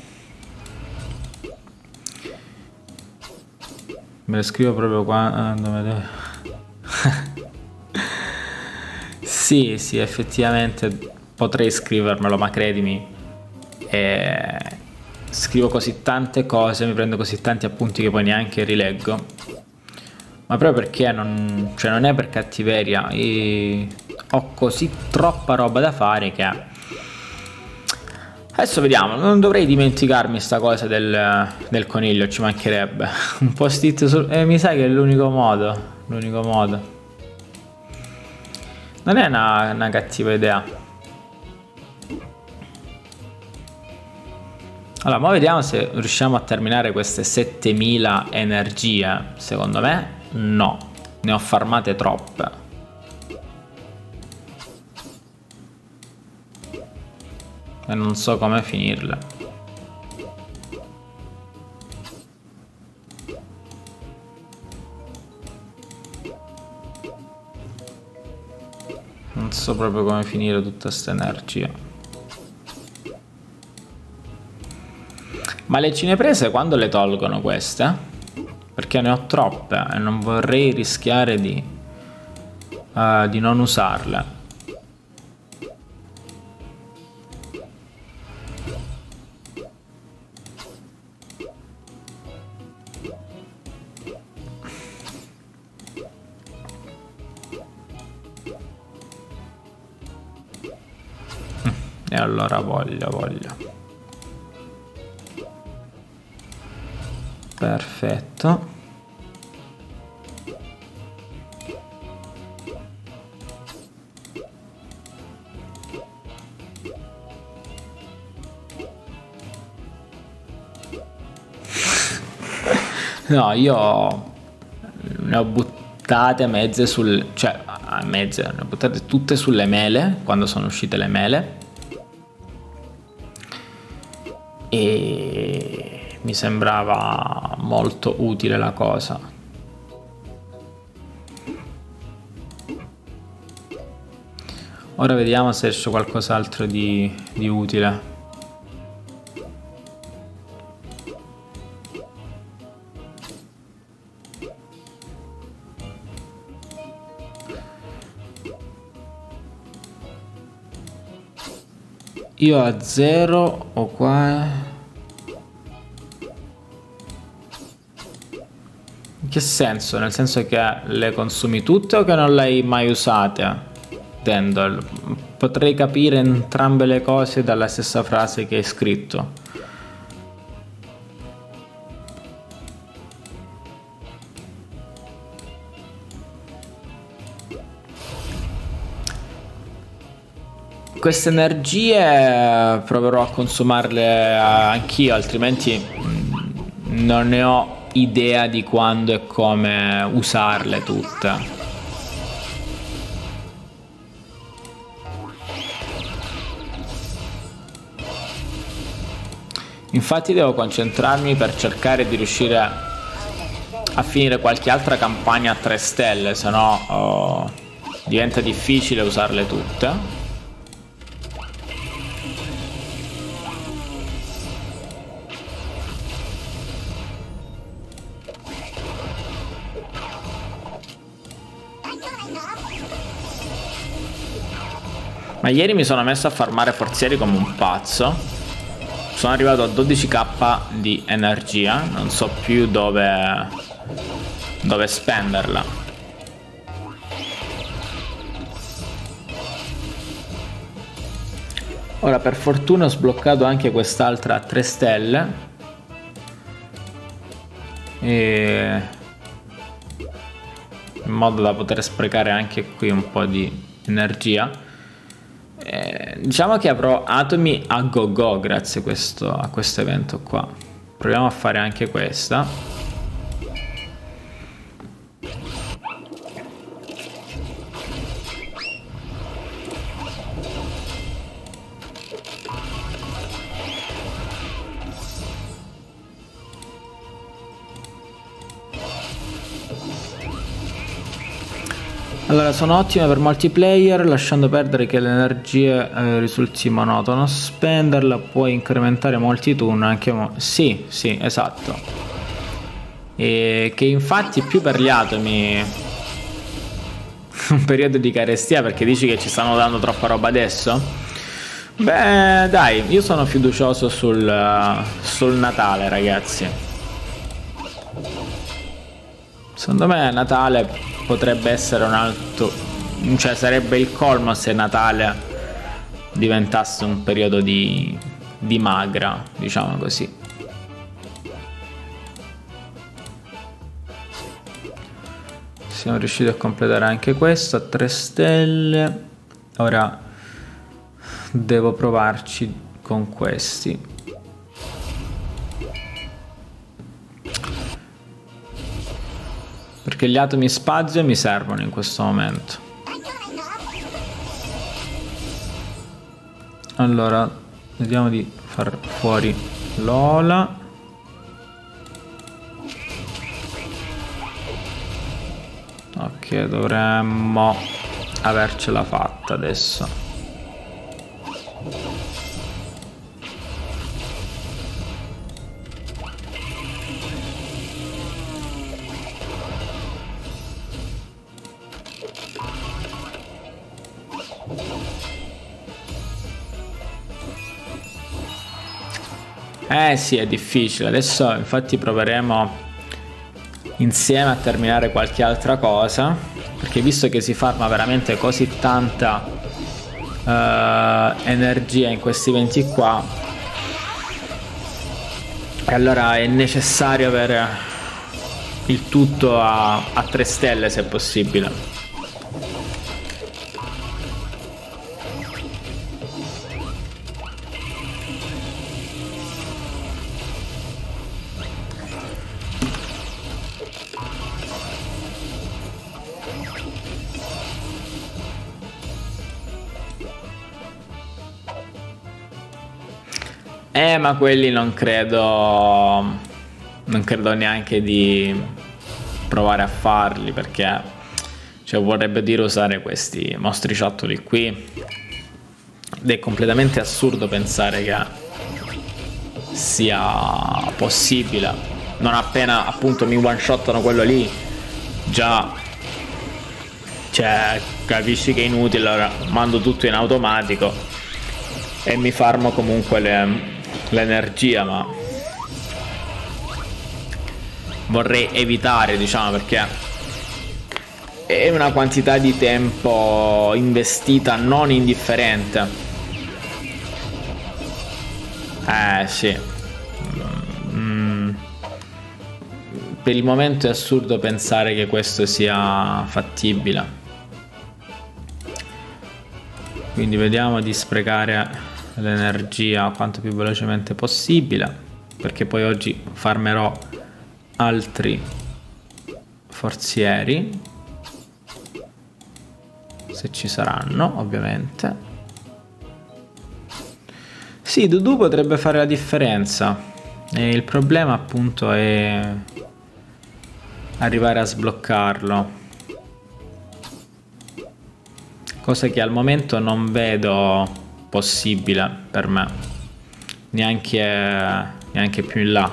Me lo scrivo proprio qua sì sì effettivamente potrei scrivermelo ma credimi scrivo così tante cose, mi prendo così tanti appunti che poi neanche rileggo. Ma proprio perché non, cioè non è per cattiveria, ho così troppa roba da fare che... Adesso vediamo, non dovrei dimenticarmi sta cosa del, del coniglio, ci mancherebbe. Un post-it sul... Eh, mi sa che è l'unico modo, l'unico modo. Non è una, una cattiva idea. Allora, ma vediamo se riusciamo a terminare queste 7000 energie. Secondo me no, ne ho farmate troppe. E non so come finirle. Non so proprio come finire tutta questa energia. Ma le cineprese quando le tolgono queste? Perché ne ho troppe e non vorrei rischiare di, uh, di non usarle. E allora voglio, voglio. Perfetto. No io ne ho buttate mezze sul cioè mezze ne ho buttate tutte sulle mele quando sono uscite le mele. E mi sembrava molto utile la cosa. Ora vediamo se esce qualcos'altro di, di utile. Io a zero ho qua che senso? Nel senso che le consumi tutte o che non le hai mai usate? Dendel. Potrei capire entrambe le cose dalla stessa frase che hai scritto. queste energie proverò a consumarle anch'io, altrimenti mm, non ne ho idea di quando e come usarle tutte. Infatti devo concentrarmi per cercare di riuscire a finire qualche altra campagna a 3 stelle, se no oh, diventa difficile usarle tutte. Ma ieri mi sono messo a farmare forzieri come un pazzo. Sono arrivato a 12k di energia. Non so più dove, dove spenderla. Ora per fortuna ho sbloccato anche quest'altra a 3 stelle. E... In modo da poter sprecare anche qui un po' di energia. Eh, diciamo che avrò atomi a go go grazie a questo, a questo evento qua. Proviamo a fare anche questa. Allora, sono ottime per multiplayer, lasciando perdere che l'energia eh, risulti monotono. Spenderla puoi incrementare molti turni anche... Mo sì, sì, esatto. E che infatti più per gli atomi... Un periodo di carestia perché dici che ci stanno dando troppa roba adesso? Beh, dai, io sono fiducioso sul, sul Natale, ragazzi. Secondo me Natale potrebbe essere un altro cioè sarebbe il colmo se Natale diventasse un periodo di, di magra diciamo così. Siamo riusciti a completare anche questo a 3 stelle. Ora devo provarci con questi Perché gli atomi spazio mi servono in questo momento. Allora, vediamo di far fuori Lola. Ok, dovremmo avercela fatta adesso. Eh sì, è difficile. Adesso infatti proveremo insieme a terminare qualche altra cosa. Perché visto che si farma veramente così tanta uh, energia in questi eventi qua, allora è necessario avere il tutto a, a 3 stelle se possibile. Eh, ma quelli non credo. Non credo neanche di provare a farli perché. Cioè, vorrebbe dire usare questi mostriciattoli qui. Ed è completamente assurdo pensare che sia possibile. Non appena appunto mi one shottano quello lì, già. Cioè, capisci che è inutile, allora mando tutto in automatico e mi farmo comunque le l'energia, ma... vorrei evitare, diciamo, perché è una quantità di tempo investita non indifferente. Eh sì. Mm. Per il momento è assurdo pensare che questo sia fattibile. Quindi vediamo di sprecare l'energia quanto più velocemente possibile perché poi oggi farmerò altri forzieri se ci saranno ovviamente. Sì Dudu potrebbe fare la differenza. E il problema appunto è arrivare a sbloccarlo. Cosa che al momento non vedo possibile per me, neanche, neanche più in là.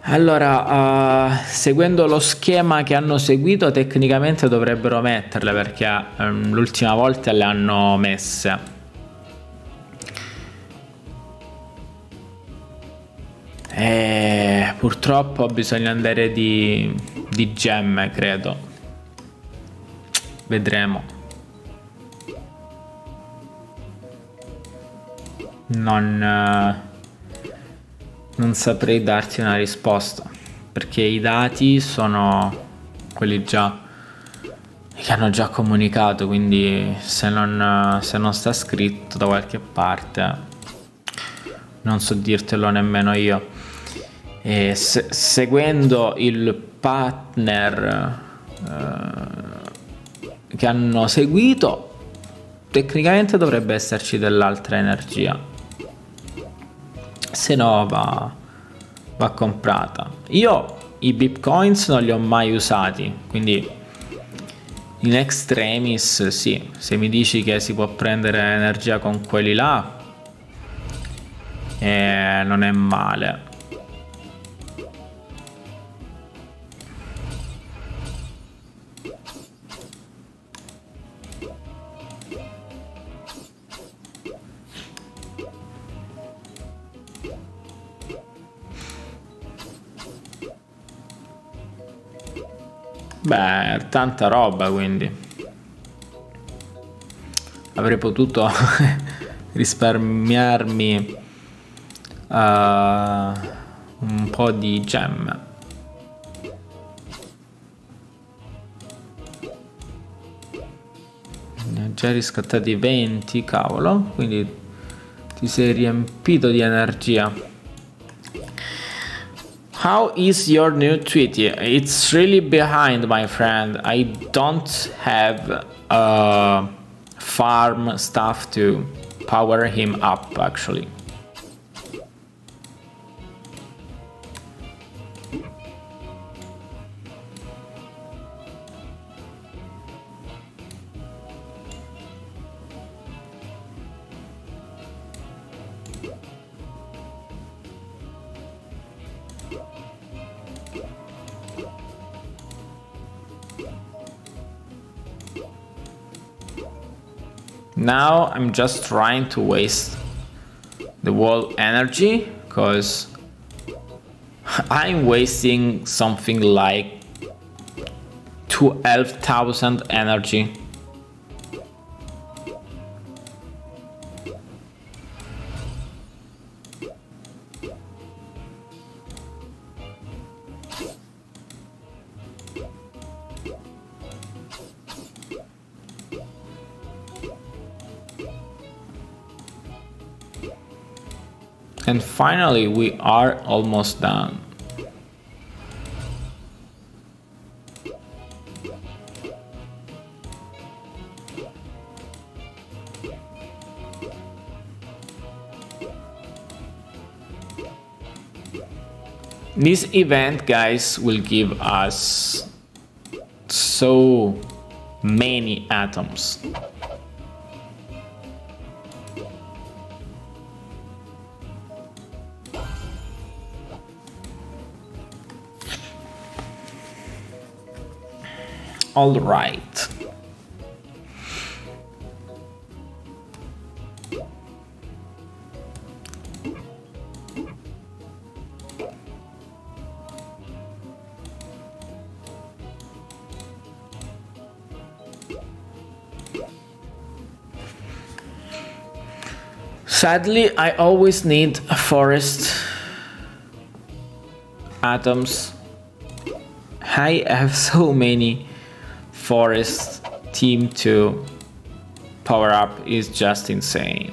Allora, uh, seguendo lo schema che hanno seguito, tecnicamente dovrebbero metterle perché um, l'ultima volta le hanno messe. E purtroppo bisogna andare di, di gemme, credo. Vedremo. Non, eh, non saprei darti una risposta perché i dati sono quelli già che hanno già comunicato quindi se non, se non sta scritto da qualche parte non so dirtelo nemmeno io se, seguendo il partner eh, che hanno seguito, tecnicamente dovrebbe esserci dell'altra energia. Se no va, va comprata. Io i bitcoins non li ho mai usati, quindi in extremis sì, se mi dici che si può prendere energia con quelli là, eh, non è male. Beh, tanta roba quindi. Avrei potuto risparmiarmi uh, un po' di gemme. Ne ho già riscattati 20, cavolo, quindi ti sei riempito di energia. How is your new Tweety? It's really behind, my friend. I don't have uh, farm stuff to power him up, actually. Now I'm just trying to waste the wall energy because I'm wasting something like 12,000 energy finally, we are almost done. This event, guys, will give us so many atoms. all right. Sadly, I always need forest atoms. I have so many forest team to power up is just insane.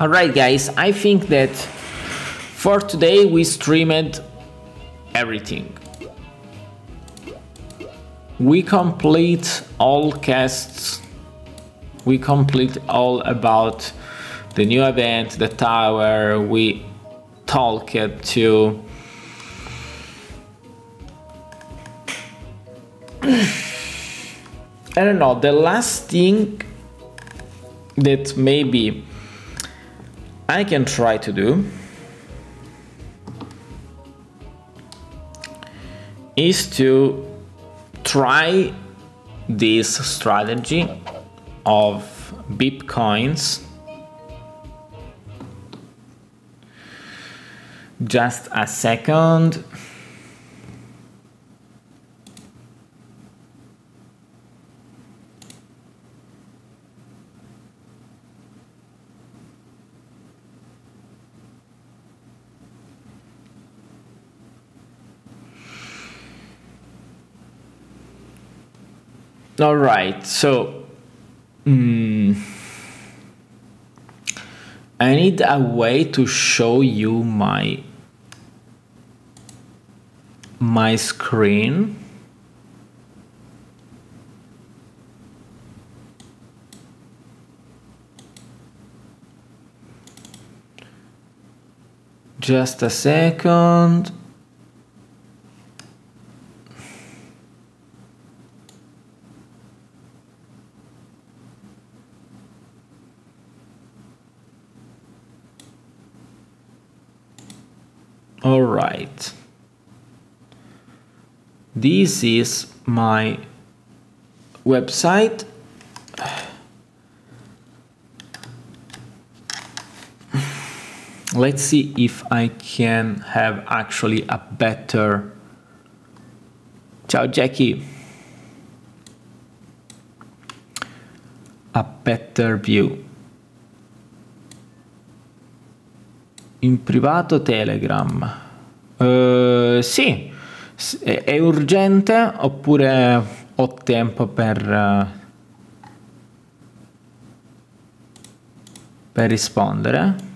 Alright guys, I think that for today we streamed everything. We complete all casts. We complete all about the new event, the tower. We talk to I don't know, the last thing that maybe I can try to do is to try this strategy of BIP just a second. All right, so mm, I need a way to show you my my screen. Just a second. all right this is my website. Let's see if I can have actually a better ciao Jackie. A better view. In privato Telegram. Uh, sì, è urgente oppure ho tempo per, per rispondere?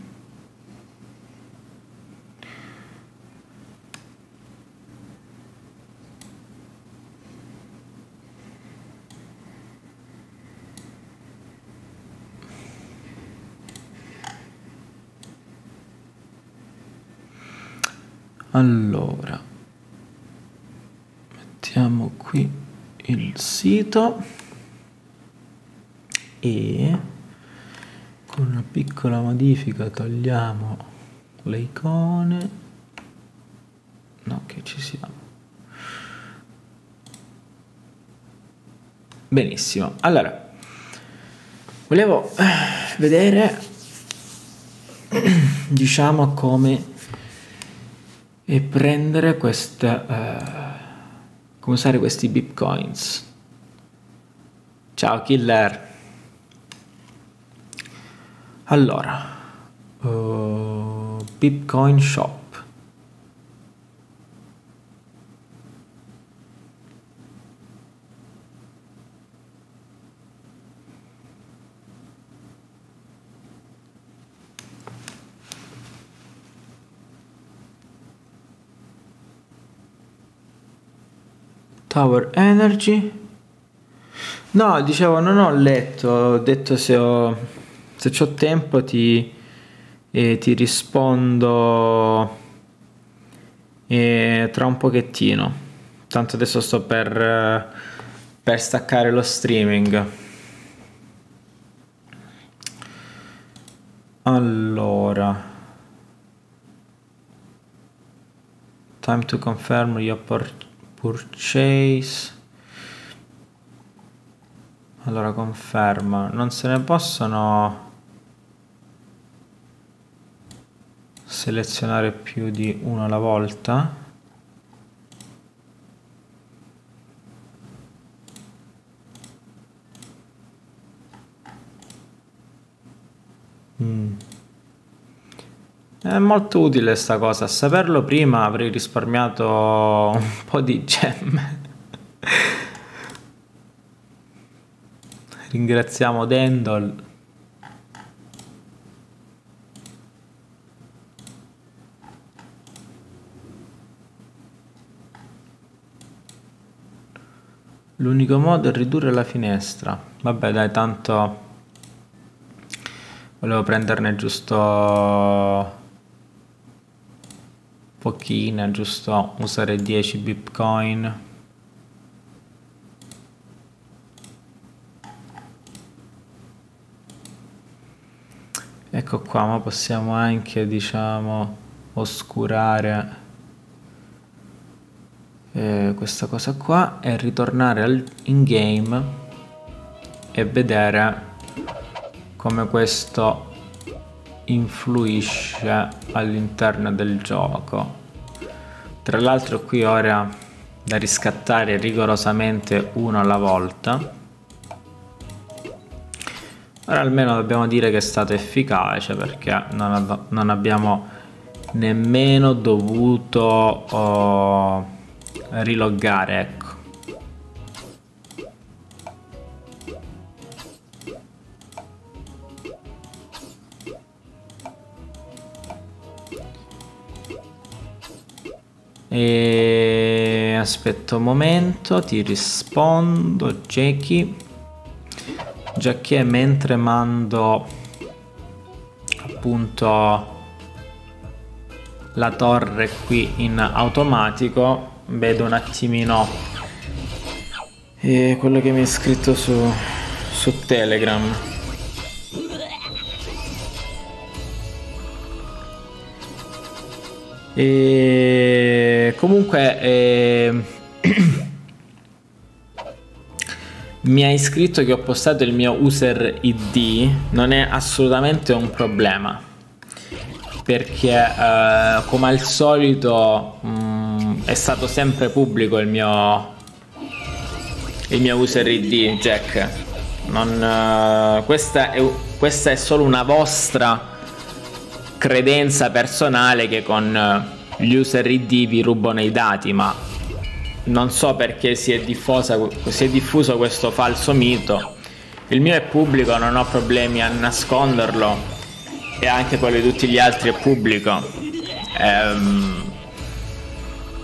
allora mettiamo qui il sito e con una piccola modifica togliamo le icone. No che ci siamo. Benissimo. Allora volevo vedere diciamo come prendere questa uh, come usare questi bitcoins ciao killer. Allora uh, bitcoin shop Tower Energy. No, dicevo, non ho letto, ho detto se ho, se ho tempo ti, eh, ti rispondo eh, tra un pochettino. Tanto adesso sto per, per staccare lo streaming. Allora. Time to confirm your purchase purchase. Allora conferma. Non se ne possono selezionare più di uno alla volta? Mm molto utile sta cosa. A saperlo prima avrei risparmiato un po' di gemme. Ringraziamo Dendol. L'unico modo è ridurre la finestra. Vabbè, dai, tanto volevo prenderne giusto pochine, giusto usare 10 bitcoin. Ecco qua, ma possiamo anche, diciamo, oscurare eh, questa cosa qua e ritornare al, in game e vedere come questo influisce all'interno del gioco. Tra l'altro qui ora da riscattare rigorosamente uno alla volta. Ora almeno dobbiamo dire che è stato efficace perché non, non abbiamo nemmeno dovuto oh, riloggare ecco e aspetta un momento ti rispondo Jackie già che mentre mando appunto la torre qui in automatico vedo un attimino eh, quello che mi hai scritto su, su Telegram. E comunque eh, mi hai scritto che ho postato il mio user ID, non è assolutamente un problema. Perché eh, come al solito mh, mm, è stato sempre pubblico il mio il mio user ID Jack. Non, uh, questa, è, questa, è, solo una vostra credenza personale che con uh, gli user ID vi rubano i dati ma non so perché si è, diffosa, si è diffuso questo falso mito. Il mio è pubblico non ho problemi a nasconderlo. E anche quello di tutti gli altri è pubblico. Ehm,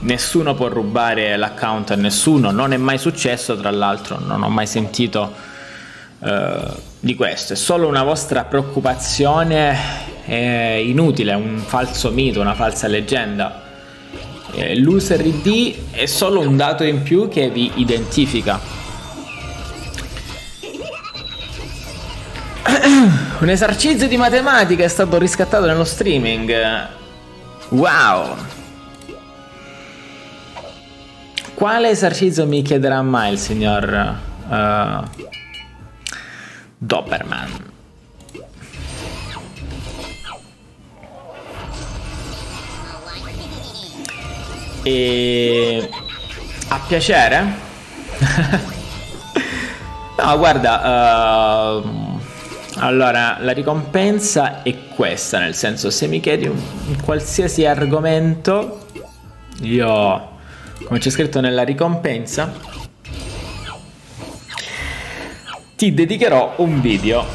nessuno può rubare l'account a nessuno, non è mai successo tra l'altro, non ho mai sentito eh, di questo, è solo una vostra preoccupazione è inutile, un falso mito, una falsa leggenda. Eh, l'user ID è solo un dato in più che vi identifica Un esercizio di matematica è stato riscattato nello streaming. Wow! Quale esercizio mi chiederà mai il signor uh, Doberman? E a piacere? no, guarda, uh, allora, la ricompensa è questa, nel senso se mi chiedi un, un qualsiasi argomento, io, come c'è scritto nella ricompensa, ti dedicherò un video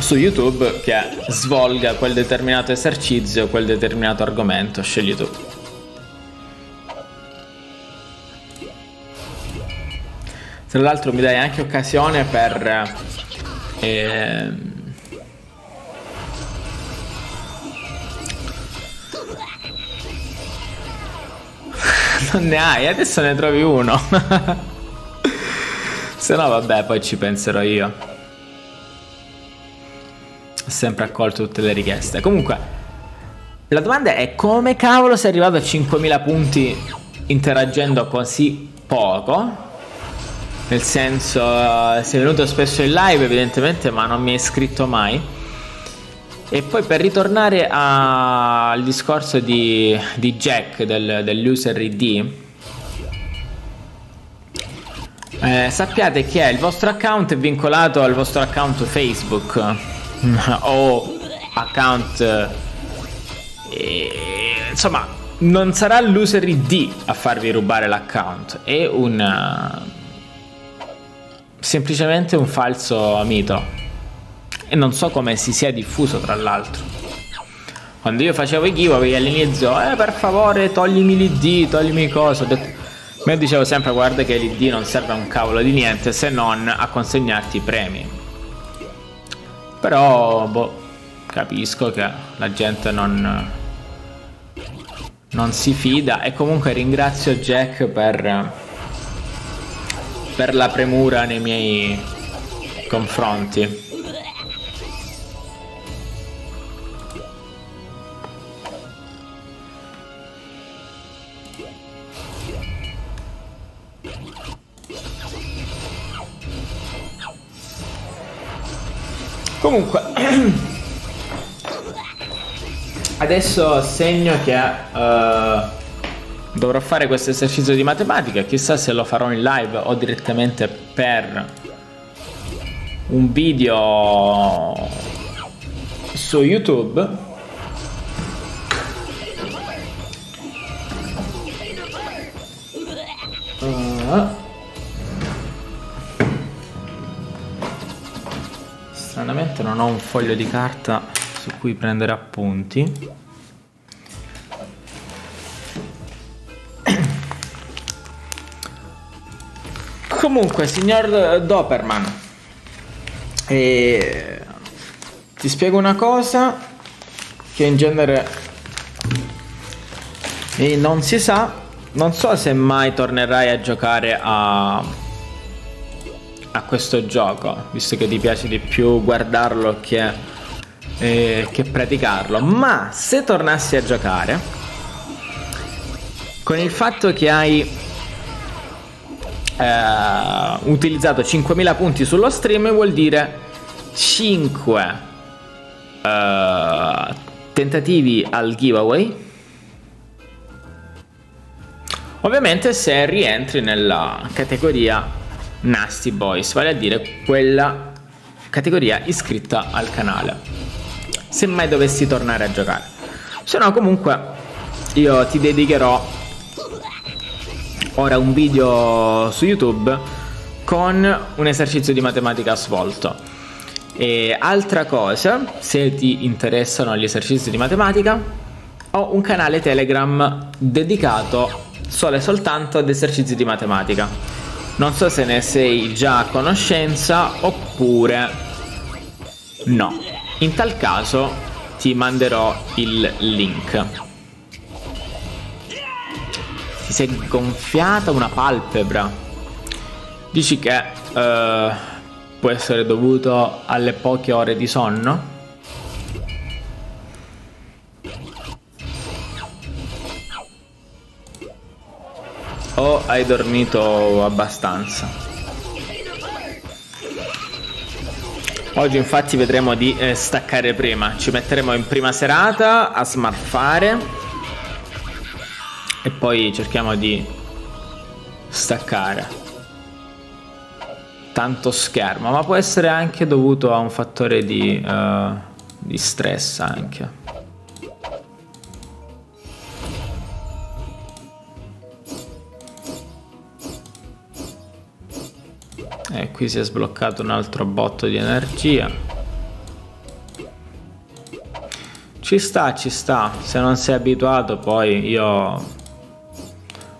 su YouTube che svolga quel determinato esercizio, quel determinato argomento, scegli tu. Tra l'altro mi dai anche occasione per e... non ne hai, adesso ne trovi uno. Se no, vabbè, poi ci penserò io. Ho sempre accolto tutte le richieste. Comunque, la domanda è come cavolo sei arrivato a 5.000 punti interagendo così poco? Nel senso, sei venuto spesso in live evidentemente, ma non mi hai scritto mai. E poi per ritornare a, al discorso di, di Jack del, dell'user ID, eh, sappiate che il vostro account è vincolato al vostro account Facebook o account e, insomma non sarà l'user ID a farvi rubare l'account è un semplicemente un falso mito. E non so come si sia diffuso tra l'altro. Quando io facevo i giveaway all'inizio eh per favore toglimi l'id toglimi cosa. Ho io dicevo sempre guarda che l'id non serve a un cavolo di niente se non a consegnarti i premi. Però boh capisco che la gente non non si fida. E comunque ringrazio Jack per per la premura nei miei confronti. Comunque, adesso segno che uh, dovrò fare questo esercizio di matematica, chissà se lo farò in live o direttamente per un video su YouTube. Uh. Stranamente non ho un foglio di carta su cui prendere appunti. Comunque, signor Doperman, eh, ti spiego una cosa che in genere eh, non si sa. Non so se mai tornerai a giocare a, a questo gioco, visto che ti piace di più guardarlo che, eh, che praticarlo. Ma se tornassi a giocare, con il fatto che hai eh, utilizzato 5000 punti sullo stream vuol dire 5 eh, tentativi al giveaway. Ovviamente se rientri nella categoria Nasty Boys vale a dire quella categoria iscritta al canale. Se mai dovessi tornare a giocare. Se no comunque io ti dedicherò ora un video su YouTube con un esercizio di matematica svolto. E altra cosa, se ti interessano gli esercizi di matematica, ho un canale Telegram dedicato solo e soltanto ad esercizi di matematica. Non so se ne sei già a conoscenza oppure no. In tal caso ti manderò il link ti sei gonfiata una palpebra. Dici che uh, può essere dovuto alle poche ore di sonno? O hai dormito abbastanza? Oggi infatti vedremo di eh, staccare prima, ci metteremo in prima serata a smarfare e poi cerchiamo di staccare. Tanto schermo ma può essere anche dovuto a un fattore di, uh, di stress anche. E qui si è sbloccato un altro botto di energia. Ci sta ci sta. Se non sei abituato poi io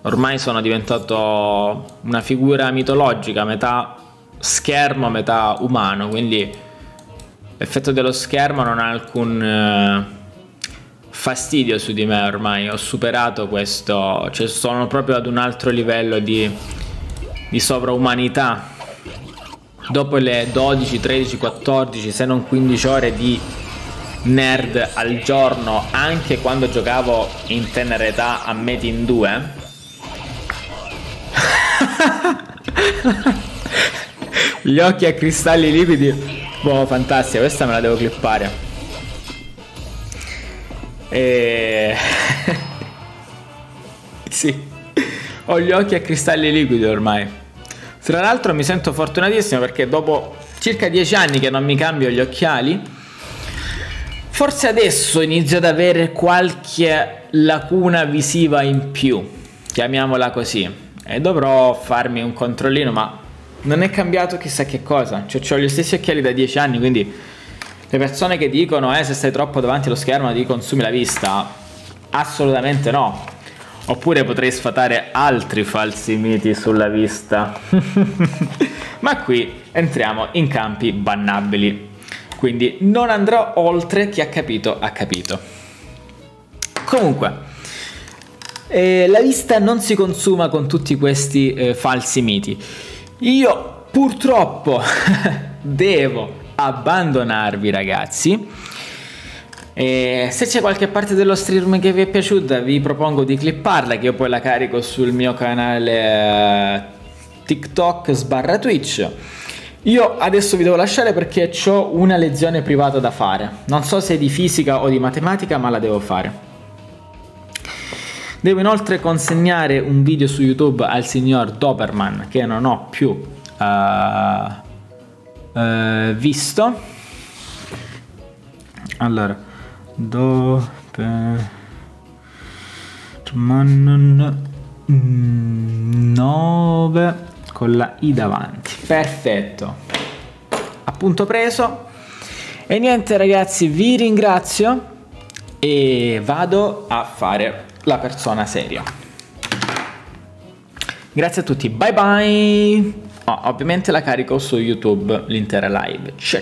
ormai sono diventato una figura mitologica, metà schermo, metà umano, quindi l'effetto dello schermo non ha alcun eh, fastidio su di me ormai, ho superato questo, cioè sono proprio ad un altro livello di, di sovraumanità. Dopo le 12, 13, 14, se non 15 ore di nerd al giorno, anche quando giocavo in tenera età a Metin 2, Gli occhi a cristalli liquidi. Boh, fantastica, questa me la devo clippare. E... sì. Ho gli occhi a cristalli liquidi ormai. Tra l'altro mi sento fortunatissimo perché dopo circa dieci anni che non mi cambio gli occhiali Forse adesso inizio ad avere qualche lacuna visiva in più, chiamiamola così, e dovrò farmi un controllino, ma non è cambiato chissà che cosa, cioè ho gli stessi occhiali da 10 anni, quindi le persone che dicono eh, se stai troppo davanti allo schermo ti consumi la vista, assolutamente no. Oppure potrei sfatare altri falsi miti sulla vista. Ma qui entriamo in campi bannabili. Quindi non andrò oltre chi ha capito ha capito. Comunque, eh, la vista non si consuma con tutti questi eh, falsi miti. Io purtroppo devo abbandonarvi ragazzi. E se c'è qualche parte dello stream che vi è piaciuta vi propongo di clipparla che io poi la carico sul mio canale eh, TikTok sbarra Twitch. Io adesso vi devo lasciare perché ho una lezione privata da fare. Non so se è di fisica o di matematica, ma la devo fare. Devo inoltre consegnare un video su YouTube al signor Doberman che non ho più uh, uh, visto. Allora, Doberman 9 con la I davanti. Perfetto. Appunto preso. E niente ragazzi, vi ringrazio e vado a fare la persona seria. Grazie a tutti, bye bye. Oh, ovviamente la carico su YouTube l'intera live. Ciao.